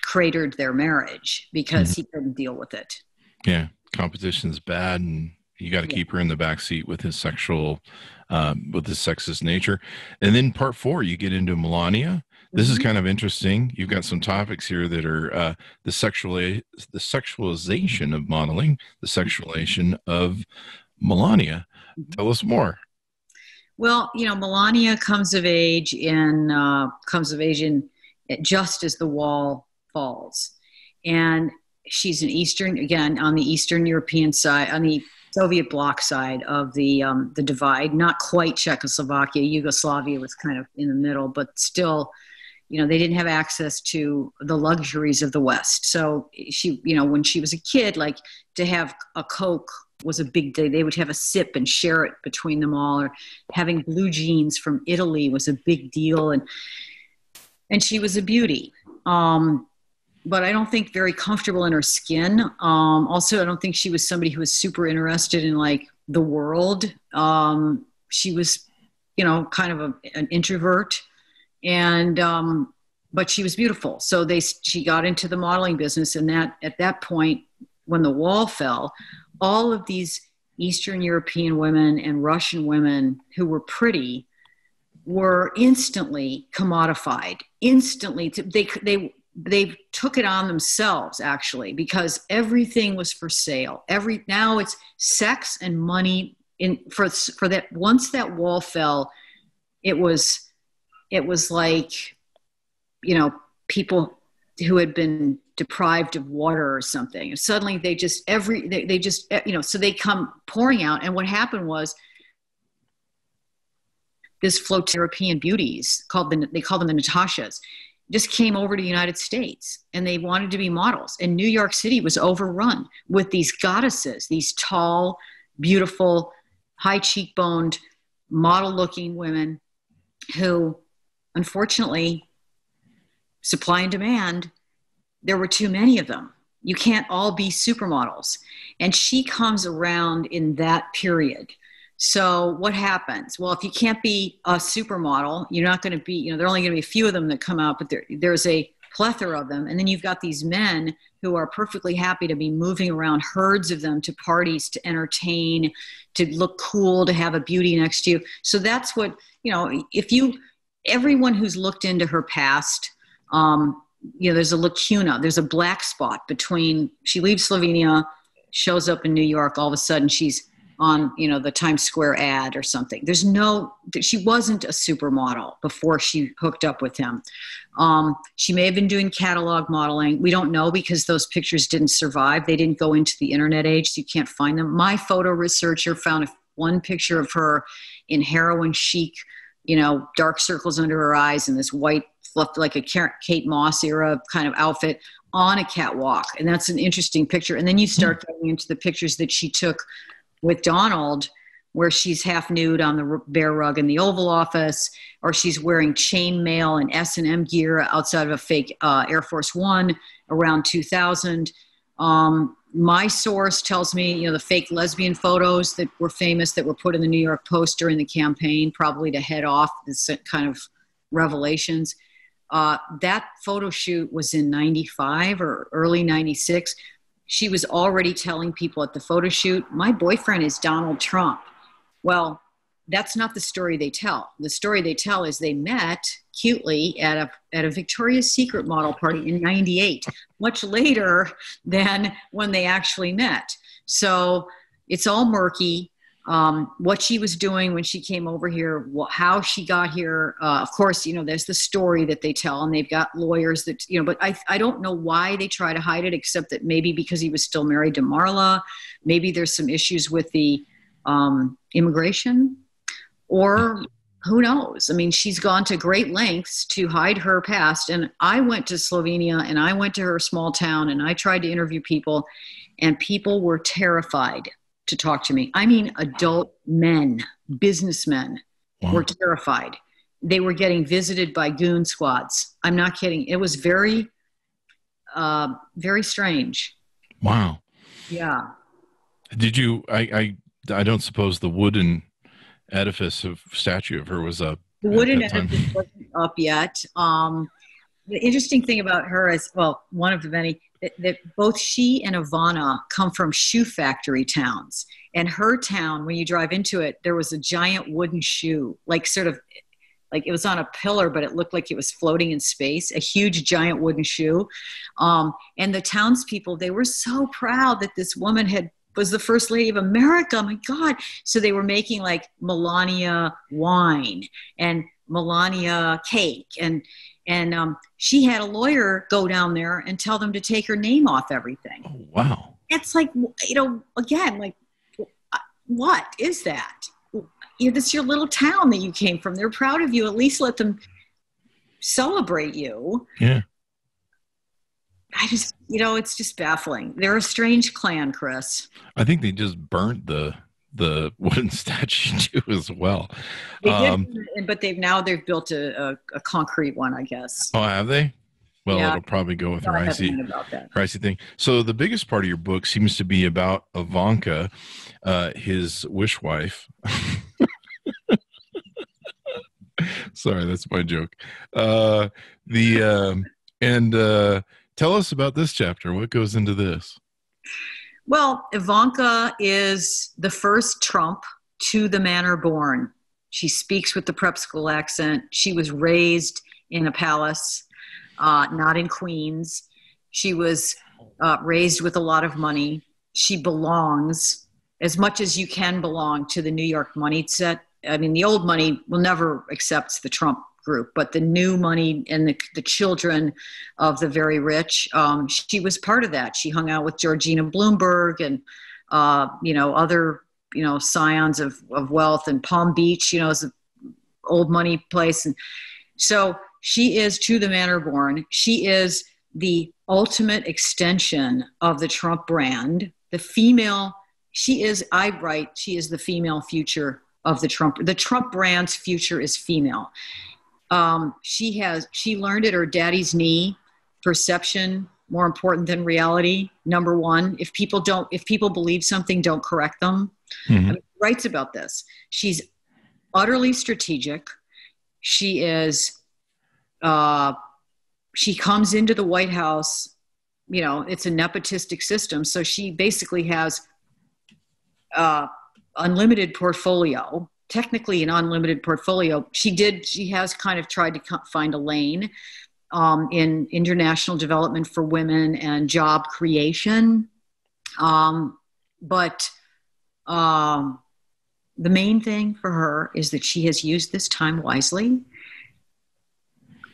cratered their marriage because he couldn't deal with it. Yeah, competition's bad, and you got to Yeah. keep her in the back seat with his sexual, um, with his sexist nature. And then part four, you get into Melania. This is Mhm. kind of interesting. You've got some topics here that are uh, the sexual the sexualization of modeling, the sexualization of Melania. Tell us more. Well, you know, Melania comes of age in uh, comes of age in just as the wall falls, and she's an Eastern again on the Eastern European side, on the Soviet bloc side of the um, the divide. Not quite Czechoslovakia, Yugoslavia was kind of in the middle, but still, you know, they didn't have access to the luxuries of the West. So she, you know, when she was a kid, like to have a Coke was a big day. They would have a sip and share it between them all, or having blue jeans from Italy was a big deal, and and she was a beauty. Um, but I don't think very comfortable in her skin. Um, also, I don't think she was somebody who was super interested in like the world. Um, she was, you know, kind of a, an introvert, and um, but she was beautiful. So they she got into the modeling business, and that at that point, when the wall fell, all of these Eastern European women and Russian women who were pretty were instantly commodified. Instantly, they they they took it on themselves actually because everything was for sale. Every now it's sex and money. In for for that once that wall fell, it was it was like you know people who had been deprived of water or something and suddenly they just every they, they just eh, you know so they come pouring out and what happened was this float european beauties called the they call them the natashas just came over to the united states and they wanted to be models and new york city was overrun with these goddesses these tall beautiful, high cheekboned, model looking women who, unfortunately, supply and demand, there were too many of them. You can't all be supermodels. And she comes around in that period. So what happens? Well, if you can't be a supermodel, you're not going to be, you know, there are only going to be a few of them that come out, but there, there's a plethora of them. And then you've got these men who are perfectly happy to be moving around herds of them to parties, to entertain, to look cool, to have a beauty next to you. So that's what, you know, if you, everyone who's looked into her past, um, you know, there's a lacuna, there's a black spot between, she leaves Slovenia, shows up in New York, all of a sudden she's on you know the Times Square ad or something. There's no she wasn't a supermodel before she hooked up with him. Um, she may have been doing catalog modeling. We don't know because those pictures didn't survive. They didn't go into the internet age, so you can't find them. My photo researcher found one picture of her in heroin chic, you know, dark circles under her eyes and this white fluff like a Kate Moss era kind of outfit on a catwalk. And that's an interesting picture. And then you start hmm. getting into the pictures that she took with Donald where she's half nude on the bear rug in the Oval Office, or she's wearing chainmail and S and M gear outside of a fake uh, Air Force One around 2000. Um, my source tells me, you know, the fake lesbian photos that were famous that were put in the New York Post during the campaign, probably to head off this kind of revelations. Uh, that photo shoot was in 95 or early 96 she was already telling people at the photo shoot, my boyfriend is Donald Trump. Well, that's not the story they tell. The story they tell is they met cutely at a, at a Victoria's Secret model party in 98, much later than when they actually met. So it's all murky um, what she was doing when she came over here, how she got here. Uh, of course, you know, there's the story that they tell, and they've got lawyers that, you know, but I, I don't know why they try to hide it, except that maybe because he was still married to Marla, maybe there's some issues with the um, immigration, or who knows? I mean, she's gone to great lengths to hide her past. And I went to Slovenia and I went to her small town and I tried to interview people, and people were terrified to talk to me. I mean, adult men, businessmen wow. were terrified. They were getting visited by goon squads. I'm not kidding. It was very, uh, very strange. Wow. Yeah. Did you? I, I I don't suppose the wooden edifice of statue of her was up. The wooden edifice wasn't up yet. Um, the interesting thing about her is, well, one of the many that, that both she and Ivana come from shoe factory towns. And her town, when you drive into it, there was a giant wooden shoe, like sort of like it was on a pillar, but it looked like it was floating in space, a huge giant wooden shoe. Um, and the townspeople, they were so proud that this woman had was the first lady of America. My God. So they were making like Melania wine and Melania cake and and um, she had a lawyer go down there and tell them to take her name off everything. Oh, wow. It's like, you know, again, like, what is that? You know, this is your little town that you came from. They're proud of you. At least let them celebrate you. Yeah. I just, you know, it's just baffling. They're a strange clan, Chris. I think they just burnt the the wooden statue too as well. They um, did, but they've now they've built a, a, a, concrete one, I guess. Oh, have they? Well, yeah. it'll probably go with her icy, her icy thing. So the biggest part of your book seems to be about Ivanka, uh, his wish wife. Sorry, that's my joke. Uh, the um, and uh, tell us about this chapter. What goes into this? Well, Ivanka is the first Trump to the manor born. She speaks with the prep school accent. She was raised in a palace, uh, not in Queens. She was uh, raised with a lot of money. She belongs as much as you can belong to the New York money set. I mean, the old money will never accept the Trump group, but the new money and the, the children of the very rich, um, she was part of that. She hung out with Georgina Bloomberg and, uh, you know, other, you know, scions of, of wealth and Palm Beach, you know, is an old money place. And so she is to the manor born. She is the ultimate extension of the Trump brand, the female she is i write she is the female future of the trump the trump brand's future is female um, she has she learned at her daddy's knee perception more important than reality number one. If people don't if people believe something don't correct them. Mm-hmm. I mean, writes about this. She's utterly strategic. She is uh, she comes into the white house you know it's a nepotistic system. So she basically has uh, unlimited portfolio technically an unlimited portfolio. She did she has kind of tried to find a lane um, in international development for women and job creation. Um, but um, the main thing for her is that she has used this time wisely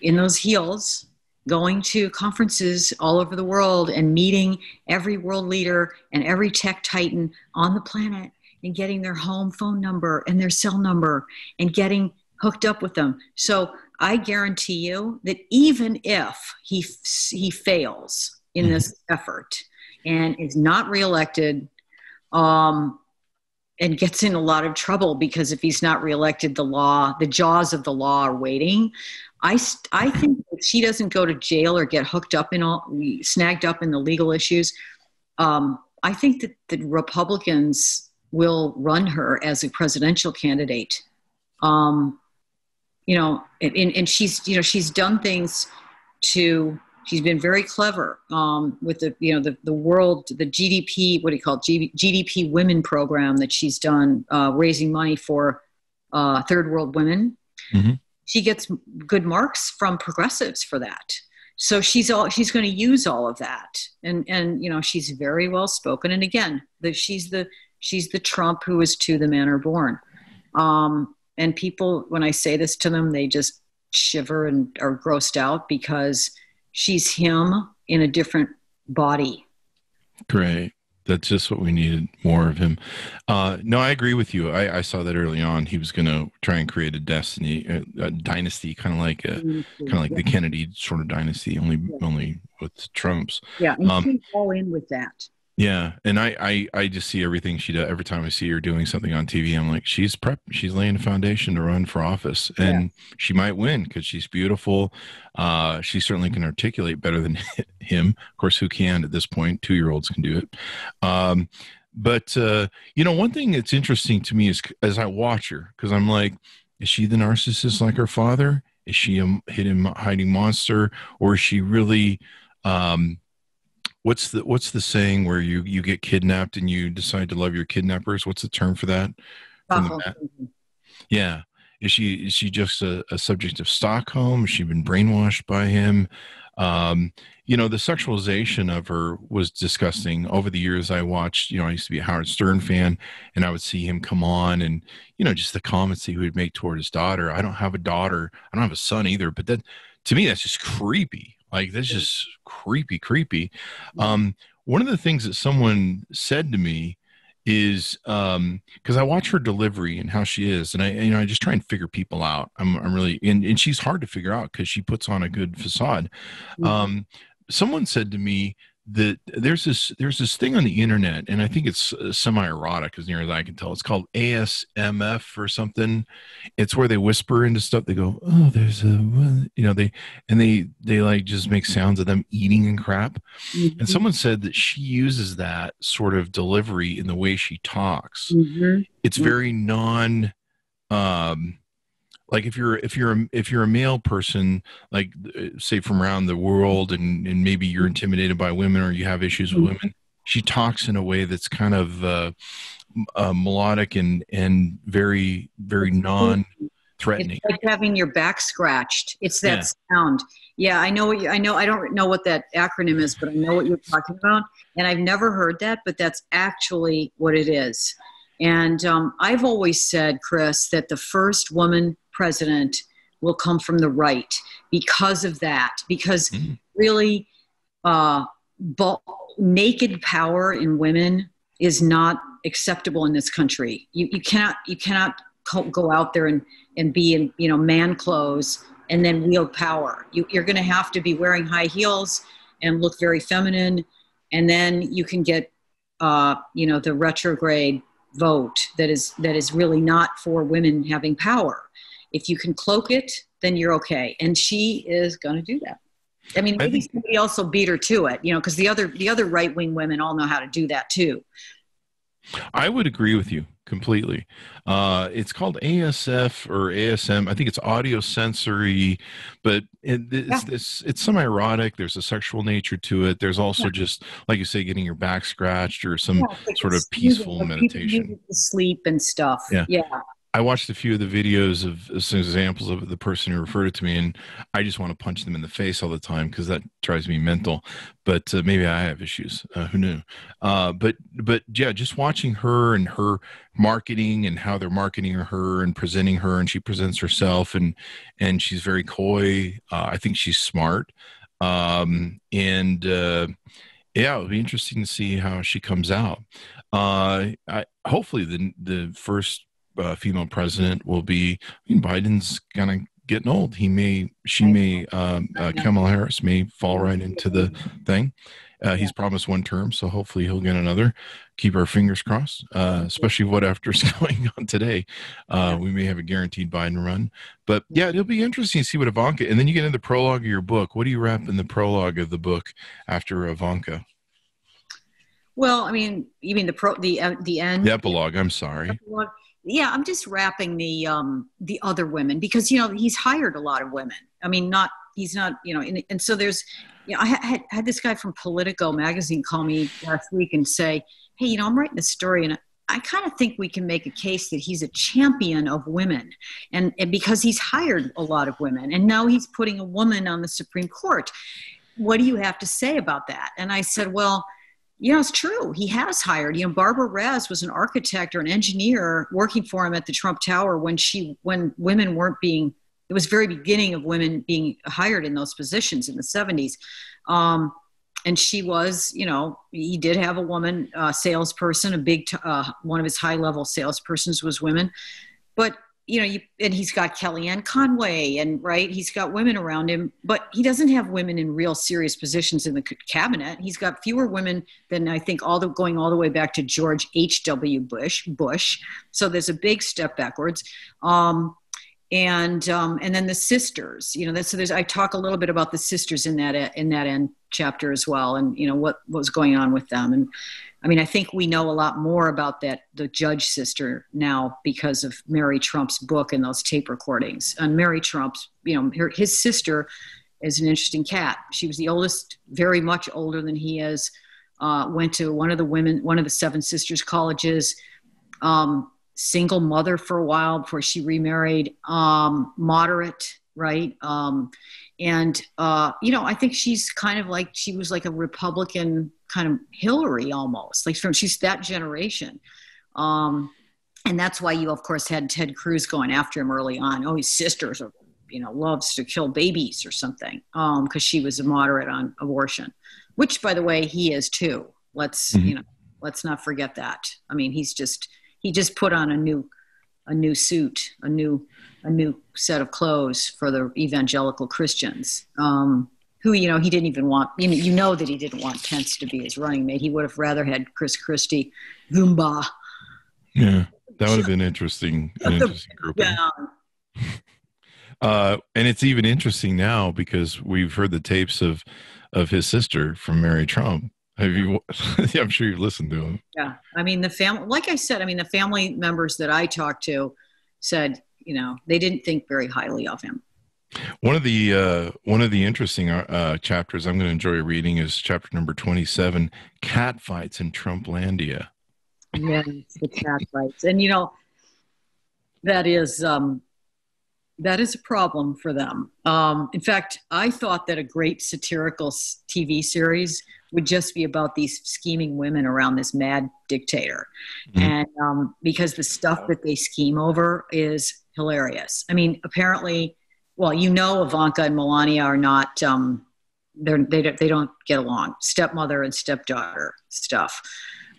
in those heels going to conferences all over the world and meeting every world leader and every tech titan on the planet and getting their home phone number and their cell number and getting hooked up with them. So I guarantee you that even if he he fails in this mm-hmm. effort and is not reelected, um, and gets in a lot of trouble because if he's not reelected, the law, the jaws of the law are waiting. I, I think if she doesn't go to jail or get hooked up in all, snagged up in the legal issues, um, I think that the Republicans will run her as a presidential candidate. Um, you know, and, and she's, you know, she's done things to, she's been very clever um, with the, you know, the, the world, the GDP, what do you call it? GDP women program that she's done, uh, raising money for uh, third world women. Mm-hmm she gets good marks from progressives for that so she's all she's going to use all of that and and you know she's very well spoken and again that she's the she's the trump who is to the manner born um, and people when i say this to them they just shiver and are grossed out because she's him in a different body great that's just what we needed more of him. Uh, no, I agree with you. I, I, saw that early on. He was going to try and create a destiny, a, a dynasty, kind of like a, kind of like the Kennedy sort of dynasty, only yeah. only with Trump's. Yeah, and um, all in with that. Yeah, and I, I I just see everything she does. Every time I see her doing something on TV, I'm like, she's prep. She's laying a foundation to run for office, and yeah. she might win because she's beautiful. Uh, she certainly can articulate better than him. Of course, who can at this point? Two year olds can do it. Um, but uh, you know, one thing that's interesting to me is as I watch her, because I'm like, is she the narcissist like her father? Is she a hidden hiding monster, or is she really? Um, what's the what's the saying where you you get kidnapped and you decide to love your kidnappers? What's the term for that? yeah. Is she is she just a, a, subject of Stockholm? Has she been brainwashed by him? Um, you know, the sexualization of her was disgusting. Over the years, I watched. You know, I used to be a Howard Stern fan, and I would see him come on, and you know, just the comments he would make toward his daughter. I don't have a daughter. I don't have a son either. But that, to me, that's just creepy. Like that's just creepy, creepy. Um, one of the things that someone said to me is um because I watch her delivery and how she is, and I you know I just try and figure people out. I'm I'm really and, and she's hard to figure out because she puts on a good facade. Mm-hmm. Um, someone said to me that there's this there's this thing on the internet and i think it's uh, semi-erotic as near as i can tell. It's called asmf or something. It's where they whisper into stuff. They go oh there's a you know they and they they like just make sounds of them eating and crap. Mm-hmm. and someone said that she uses that sort of delivery in the way she talks. Mm-hmm. it's very non um like if you're if you're a, if you're a male person like uh, say from around the world and and maybe you're intimidated by women or you have issues with mm-hmm. women she talks in a way that's kind of uh, uh, melodic and and very very non threatening it's like having your back scratched. It's that yeah. sound. Yeah i know what you, i know i don't know what that acronym is but i know what you're talking about and i've never heard that but that's actually what it is. And um, I've always said, Chris, that the first woman president will come from the right because of that. Because mm. really, uh, naked power in women is not acceptable in this country. You, you cannot you cannot go out there and, and be in you know man clothes and then wield power. You, you're going to have to be wearing high heels and look very feminine, and then you can get uh, you know, the retrograde vote that is that is really not for women having power. If you can cloak it, then you're okay. And she is going to do that. I mean, maybe I think, somebody else will beat her to it, you know, because the other the other right wing women all know how to do that too. I would agree with you completely. Uh, it's called ASF or ASM. I think it's audio sensory, but it, it's, yeah. it's, it's some erotic. There's a sexual nature to it. There's also yeah. just like you say, getting your back scratched or some yeah, like sort of peaceful meditation, sleep and stuff. Yeah, yeah. I watched a few of the videos of some examples of the person who referred it to me, and I just want to punch them in the face all the time because that drives me mental. But uh, maybe I have issues. Uh, who knew? Uh, but but yeah, just watching her and her marketing and how they're marketing her and presenting her, and she presents herself, and and she's very coy. Uh, I think she's smart, um, and uh, yeah, it'll be interesting to see how she comes out. Uh, I, hopefully, the the first uh, female president will be. I mean, Biden's kind of getting old. He may, she may, um, uh, Kamala Harris may fall right into the thing. Uh, he's promised one term, so hopefully he'll get another. Keep our fingers crossed, uh, especially what after is going on today. Uh, we may have a guaranteed Biden run, but yeah, it'll be interesting to see what Ivanka. And then you get into the prologue of your book. What do you wrap in the prologue of the book after Ivanka? Well, I mean, you mean the pro, the uh, the end, the epilogue. I'm sorry. Epilogue yeah i'm just wrapping the um the other women because you know he's hired a lot of women i mean not he's not you know and, and so there's you know i had, had this guy from politico magazine call me last week and say hey you know i'm writing a story and I kind of think we can make a case that he's a champion of women, and, and because he's hired a lot of women, and now he's putting a woman on the Supreme Court. What do you have to say about that? And I said, well, know, it's true. He has hired. You know, Barbara Res was an architect or an engineer working for him at the Trump Tower when she when women weren't being. It was very beginning of women being hired in those positions in the 70s. Um, and she was, you know, he did have a woman uh, salesperson. A big, uh, one of his high level salespersons was women, but you know, you, and he's got Kellyanne Conway, and right, he's got women around him, but he doesn't have women in real serious positions in the cabinet. He's got fewer women than I think all the going all the way back to George H. W. Bush. Bush. So there's a big step backwards. Um, and um, and then the sisters, you know, that so there's I talk a little bit about the sisters in that in that end chapter as well, and you know what, what was going on with them, and I mean, I think we know a lot more about that, the judge sister now because of Mary Trump's book and those tape recordings. And Mary Trump's, you know, her, his sister is an interesting cat. She was the oldest, very much older than he is. Uh, went to one of the women, one of the Seven Sisters colleges. Um, single mother for a while before she remarried. Um, moderate, right? Um, and uh, you know, I think she's kind of like she was like a Republican kind of Hillary almost, like from she's that generation. Um, and that's why you, of course, had Ted Cruz going after him early on. Oh, his sisters are, you know, loves to kill babies or something, because um, she was a moderate on abortion, which, by the way, he is too. Let's, mm-hmm. you know, let's not forget that. I mean, he's just he just put on a new a new suit, a new a new set of clothes for the evangelical Christians. Um, who you know he didn't even want. You know, you know that he didn't want Pence to be his running mate. He would have rather had Chris Christie, Goomba. Yeah, that would have been interesting. An interesting group. Yeah. Uh, and it's even interesting now because we've heard the tapes of of his sister from Mary Trump. Have you? I'm sure you've listened to him. Yeah, I mean the family. Like I said, I mean the family members that I talked to said, you know, they didn't think very highly of him. One of the uh, one of the interesting uh, chapters I'm going to enjoy reading is chapter number 27, cat fights in Trumplandia. Yes, the cat fights, and you know that is um, that is a problem for them. Um, in fact, I thought that a great satirical TV series would just be about these scheming women around this mad dictator, mm-hmm. and um, because the stuff that they scheme over is hilarious. I mean, apparently well, you know, Ivanka and Melania are not, um, they're, they, they don't get along, stepmother and stepdaughter stuff.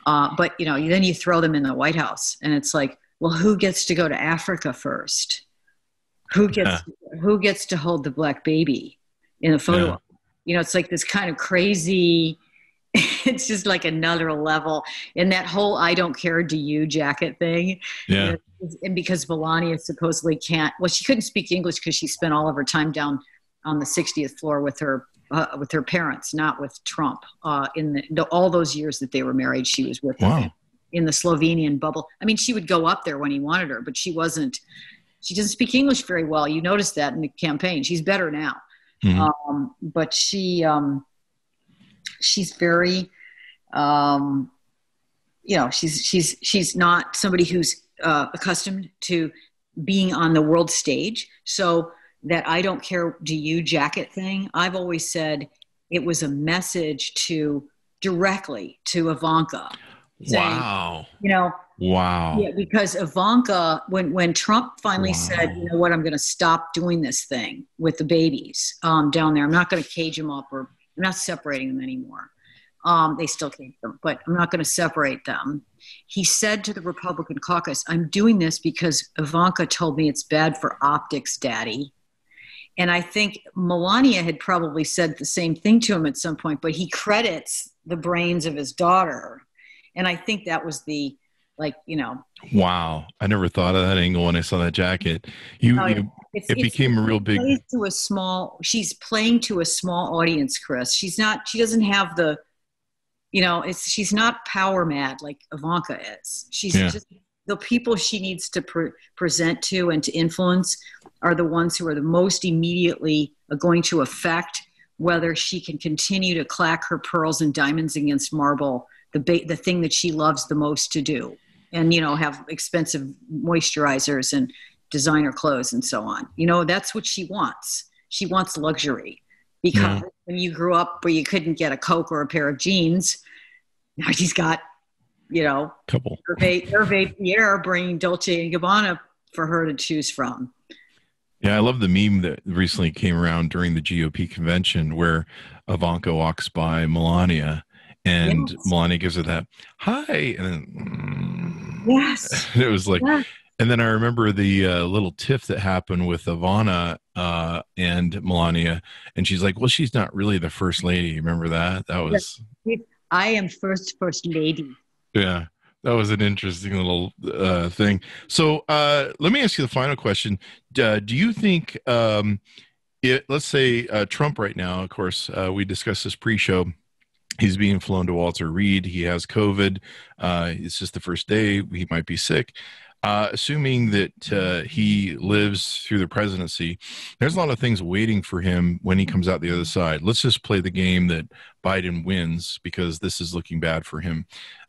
Uh, but, you know, then you throw them in the White House and it's like, well, who gets to go to Africa first? Who gets, yeah. who gets to hold the black baby in a photo? Yeah. You know, it's like this kind of crazy, it's just like another level. And that whole "I don't care, do you" jacket thing. Yeah. You know, and because Melania supposedly can't, well, she couldn't speak English because she spent all of her time down on the 60th floor with her uh, with her parents, not with Trump. Uh, in the, the, all those years that they were married, she was with Wow. him in the Slovenian bubble. I mean, she would go up there when he wanted her, but she wasn't. She doesn't speak English very well. You noticed that in the campaign. She's better now, Mhm. um, but she um, she's very, um, you know, she's she's she's not somebody who's uh, accustomed to being on the world stage. So that I don't care do you jacket thing, I've always said it was a message to directly to Ivanka. saying, Wow. You know, Wow. yeah, because Ivanka, when when Trump finally Wow. said, you know what, I'm going to stop doing this thing with the babies um, down there. I'm not going to cage them up, or I'm not separating them anymore. Um, they still keep them, but I'm not going to separate them. He said to the Republican caucus, "I'm doing this because Ivanka told me it's bad for optics, Daddy." And I think Melania had probably said the same thing to him at some point, but he credits the brains of his daughter. And I think that was the, like, you know, Wow. I never thought of that angle when I saw that jacket. You, Oh, you it's, it became a real big to a small she's playing to a small audience chris. She's not she doesn't have the you know it's she's not power mad like ivanka is. She's Yeah. just the people she needs to pre- present to and to influence are the ones who are the most immediately going to affect whether she can continue to clack her pearls and diamonds against marble the ba- the thing that she loves the most to do. And you know have expensive moisturizers and designer clothes and so on. You know, that's what she wants. She wants luxury because Yeah. when you grew up where you couldn't get a Coke or a pair of jeans, now she's got, you know, couple. Hervé, Hervé Pierre bringing Dolce and Gabbana for her to choose from. Yeah, I love the meme that recently came around during the GOP convention where Ivanka walks by Melania and Yes. Melania gives her that hi and then, mm. Yes. it was like. And then I remember the uh, little tiff that happened with Ivana uh, and Melania, and she's like, "Well, she's not really the first lady." Remember that? That was I am first first lady. yeah, that was an interesting little uh, thing. So uh, let me ask you the final question: uh, Do you think, um, it, let's say uh, Trump right now? Of course, uh, we discussed this pre-show. He's being flown to Walter Reed. He has COVID. Uh, it's just the first day. He might be sick. Uh, assuming that uh, he lives through the presidency, there's a lot of things waiting for him when he comes out the other side. Let's just play the game that Biden wins because this is looking bad for him.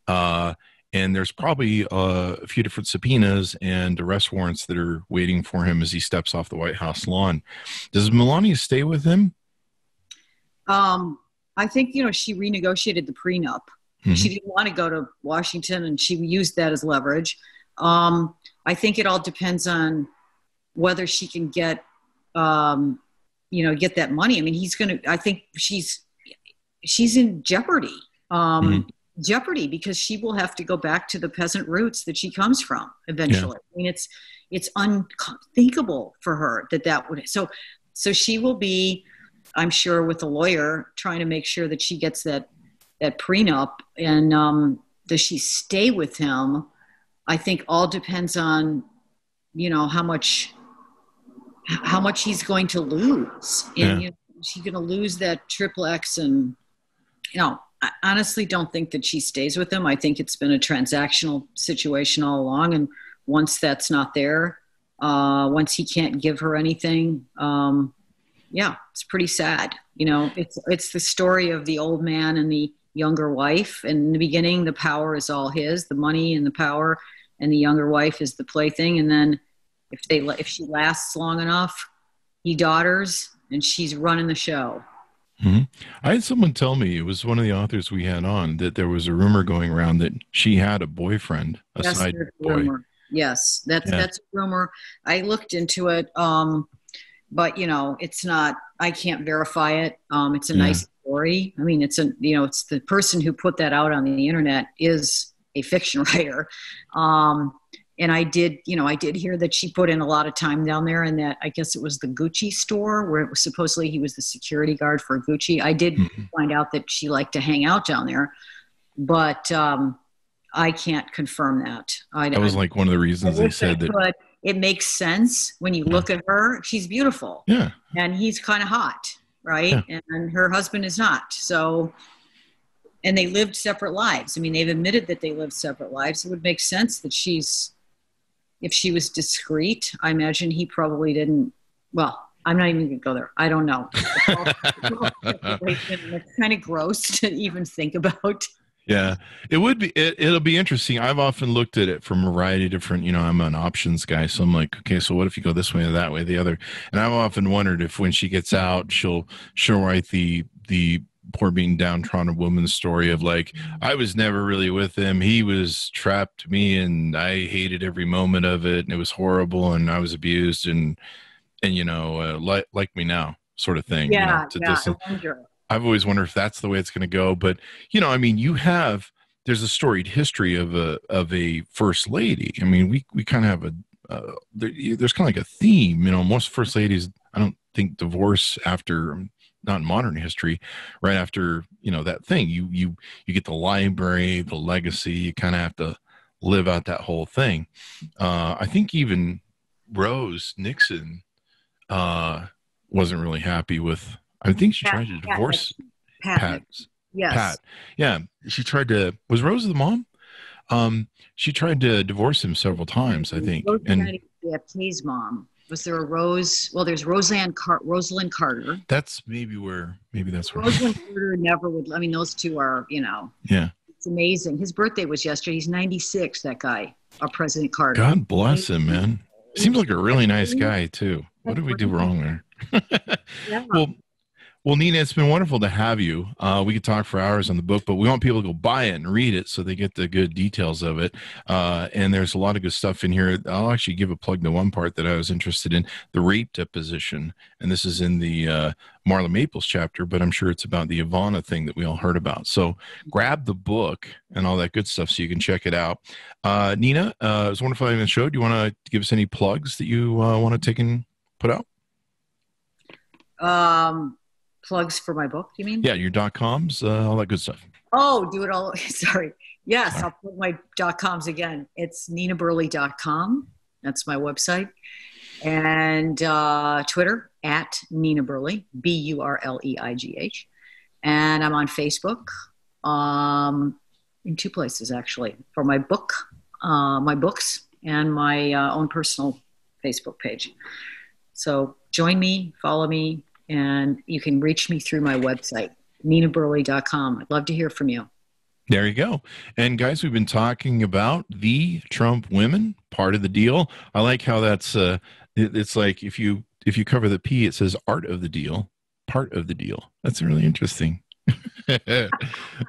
Uh, and there's probably uh, a few different subpoenas and arrest warrants that are waiting for him as he steps off the White House lawn. Does Melania stay with him? Um, I think you know she renegotiated the prenup. Mhm. She didn't want to go to Washington, and she used that as leverage. Um, I think it all depends on whether she can get, um, you know, get that money. I mean, he's going to. I think she's she's in jeopardy. Um, Jeopardy because she will have to go back to the peasant roots that she comes from eventually. I mean, it's it's unthinkable for her that that would. So so she will be, I'm sure, with a lawyer trying to make sure that she gets that that prenup. And um, does she stay with him? I think all depends on, you know, how much how much he's going to lose. And Yeah. you know, she's going to lose that triple X and you know, I honestly don't think that she stays with him. I think it's been a transactional situation all along. And once that's not there, uh, once he can't give her anything, um, yeah, it's pretty sad. You know, it's it's the story of the old man and the younger wife. And in the beginning, the power is all his, the money and the power, and the younger wife is the plaything. And then if they if she lasts long enough, he daughters, and she's running the show. I had someone tell me it was one of the authors we had on that there was a rumor going around that she had a boyfriend, a That's side boy. rumor. Yes, that's Yeah. that's a rumor. I looked into it, um, but you know, it's not. I can't verify it. Um, it's a Yeah. nice story. I mean, it's a you know, it's the person who put that out on the internet is a fiction writer, um, and I did, you know, I did hear that she put in a lot of time down there, and that I guess it was the Gucci store where it was supposedly he was the security guard for Gucci. I did mm-hmm. find out that she liked to hang out down there, but um, I can't confirm that. I, that was like one of the reasons they said that. But it makes sense when you look at her. She's beautiful. Yeah. And he's kind of hot, right? Yeah. And her husband is not. So and they lived separate lives. I mean, they've admitted that they lived separate lives. It would make sense that she's if she was discreet, I imagine he probably didn't. Well, I'm not even going to go there. I don't know. it's kind of gross to even think about. Yeah, it would be. It, will be interesting. I've often looked at it from a variety of different. You know, I'm an options guy, so I'm like, okay, so what if you go this way or that way, the other? And I've often wondered if when she gets out, she'll she'll write the the poor being downtrodden woman's story of like I was never really with him. He was trapped me, and I hated every moment of it, and it was horrible, and I was abused, and and you know, uh, like like me now, sort of thing. Yeah, you know, yeah. I've always wondered if that's the way it's going to go, but you know, I mean, you have there's a storied history of a of a first lady. I mean, we we kind of have a uh, there, there's kind of like a theme, you know. Most first ladies, I don't think divorce after not in modern history right after you know that thing. You you you get the library the legacy you kind of have to live out that whole thing. Uh i think even rose nixon uh wasn't really happy with i think she pat, tried to divorce pat, pat, yes. pat. Yeah she tried to was rose the mom? Um she tried to divorce him several times i think rose and his mom was there a Rose? Well, there's Roseanne Car- Rosalynn Carter. That's maybe where maybe that's where Rosalynn Carter never would. I mean, those two are you know. Yeah. It's amazing. His birthday was yesterday. He's 96. That guy, our President Carter. God bless him, man. Seems like a really nice guy too. What did we do wrong there? yeah. Well, well, Nina, it's been wonderful to have you. Uh, we could talk for hours on the book, but we want people to go buy it and read it so they get the good details of it. Uh, and there's a lot of good stuff in here. I'll actually give a plug to one part that I was interested in the rape deposition. And this is in the uh, Marla Maples chapter, but I'm sure it's about the Ivana thing that we all heard about. So grab the book and all that good stuff so you can check it out. Uh, Nina, uh, it was wonderful having the show. Do you want to give us any plugs that you uh, want to take and put out? Um, plugs for my book, you mean? Yeah, your dot coms, uh, all that good stuff. Oh, do it all. Sorry. Yes, Sorry. I'll put my dot coms again. It's ninaburleigh.com. That's my website. And uh, Twitter at Nina Burleigh, B U R L E I G H. And I'm on Facebook um, in two places actually for my book, uh, my books, and my uh, own personal Facebook page. So join me, follow me, and you can reach me through my website, ninaburleigh.com. I'd love to hear from you. There you go. And guys, we've been talking about the Trump women, part of the deal. I like how that's uh it's like if you if you cover the P, it says art of the deal, part of the deal. That's really interesting. uh,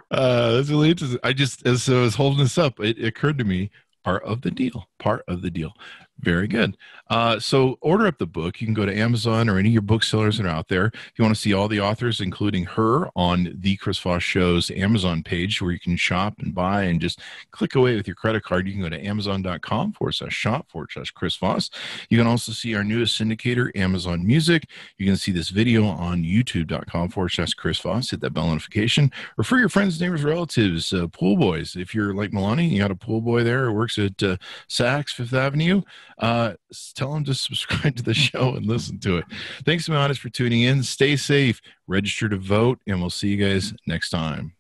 that's really interesting. I just as I was holding this up, it occurred to me part of the deal, part of the deal. Very good. Uh, so order up the book. You can go to Amazon or any of your booksellers that are out there. If you want to see all the authors, including her, on the Chris Voss Show's Amazon page where you can shop and buy and just click away with your credit card, you can go to amazon.com forward slash shop forward slash Chris Voss. You can also see our newest syndicator, Amazon Music. You can see this video on youtube.com forward slash Chris Voss. Hit that bell notification. Refer your friends, neighbors, relatives, uh, pool boys. If you're like Melania, you got a pool boy there who works at uh, Saks Fifth Avenue uh, tell them to subscribe to the show and listen to it. Thanks, Mohannes, for tuning in. Stay safe, register to vote, and we'll see you guys next time.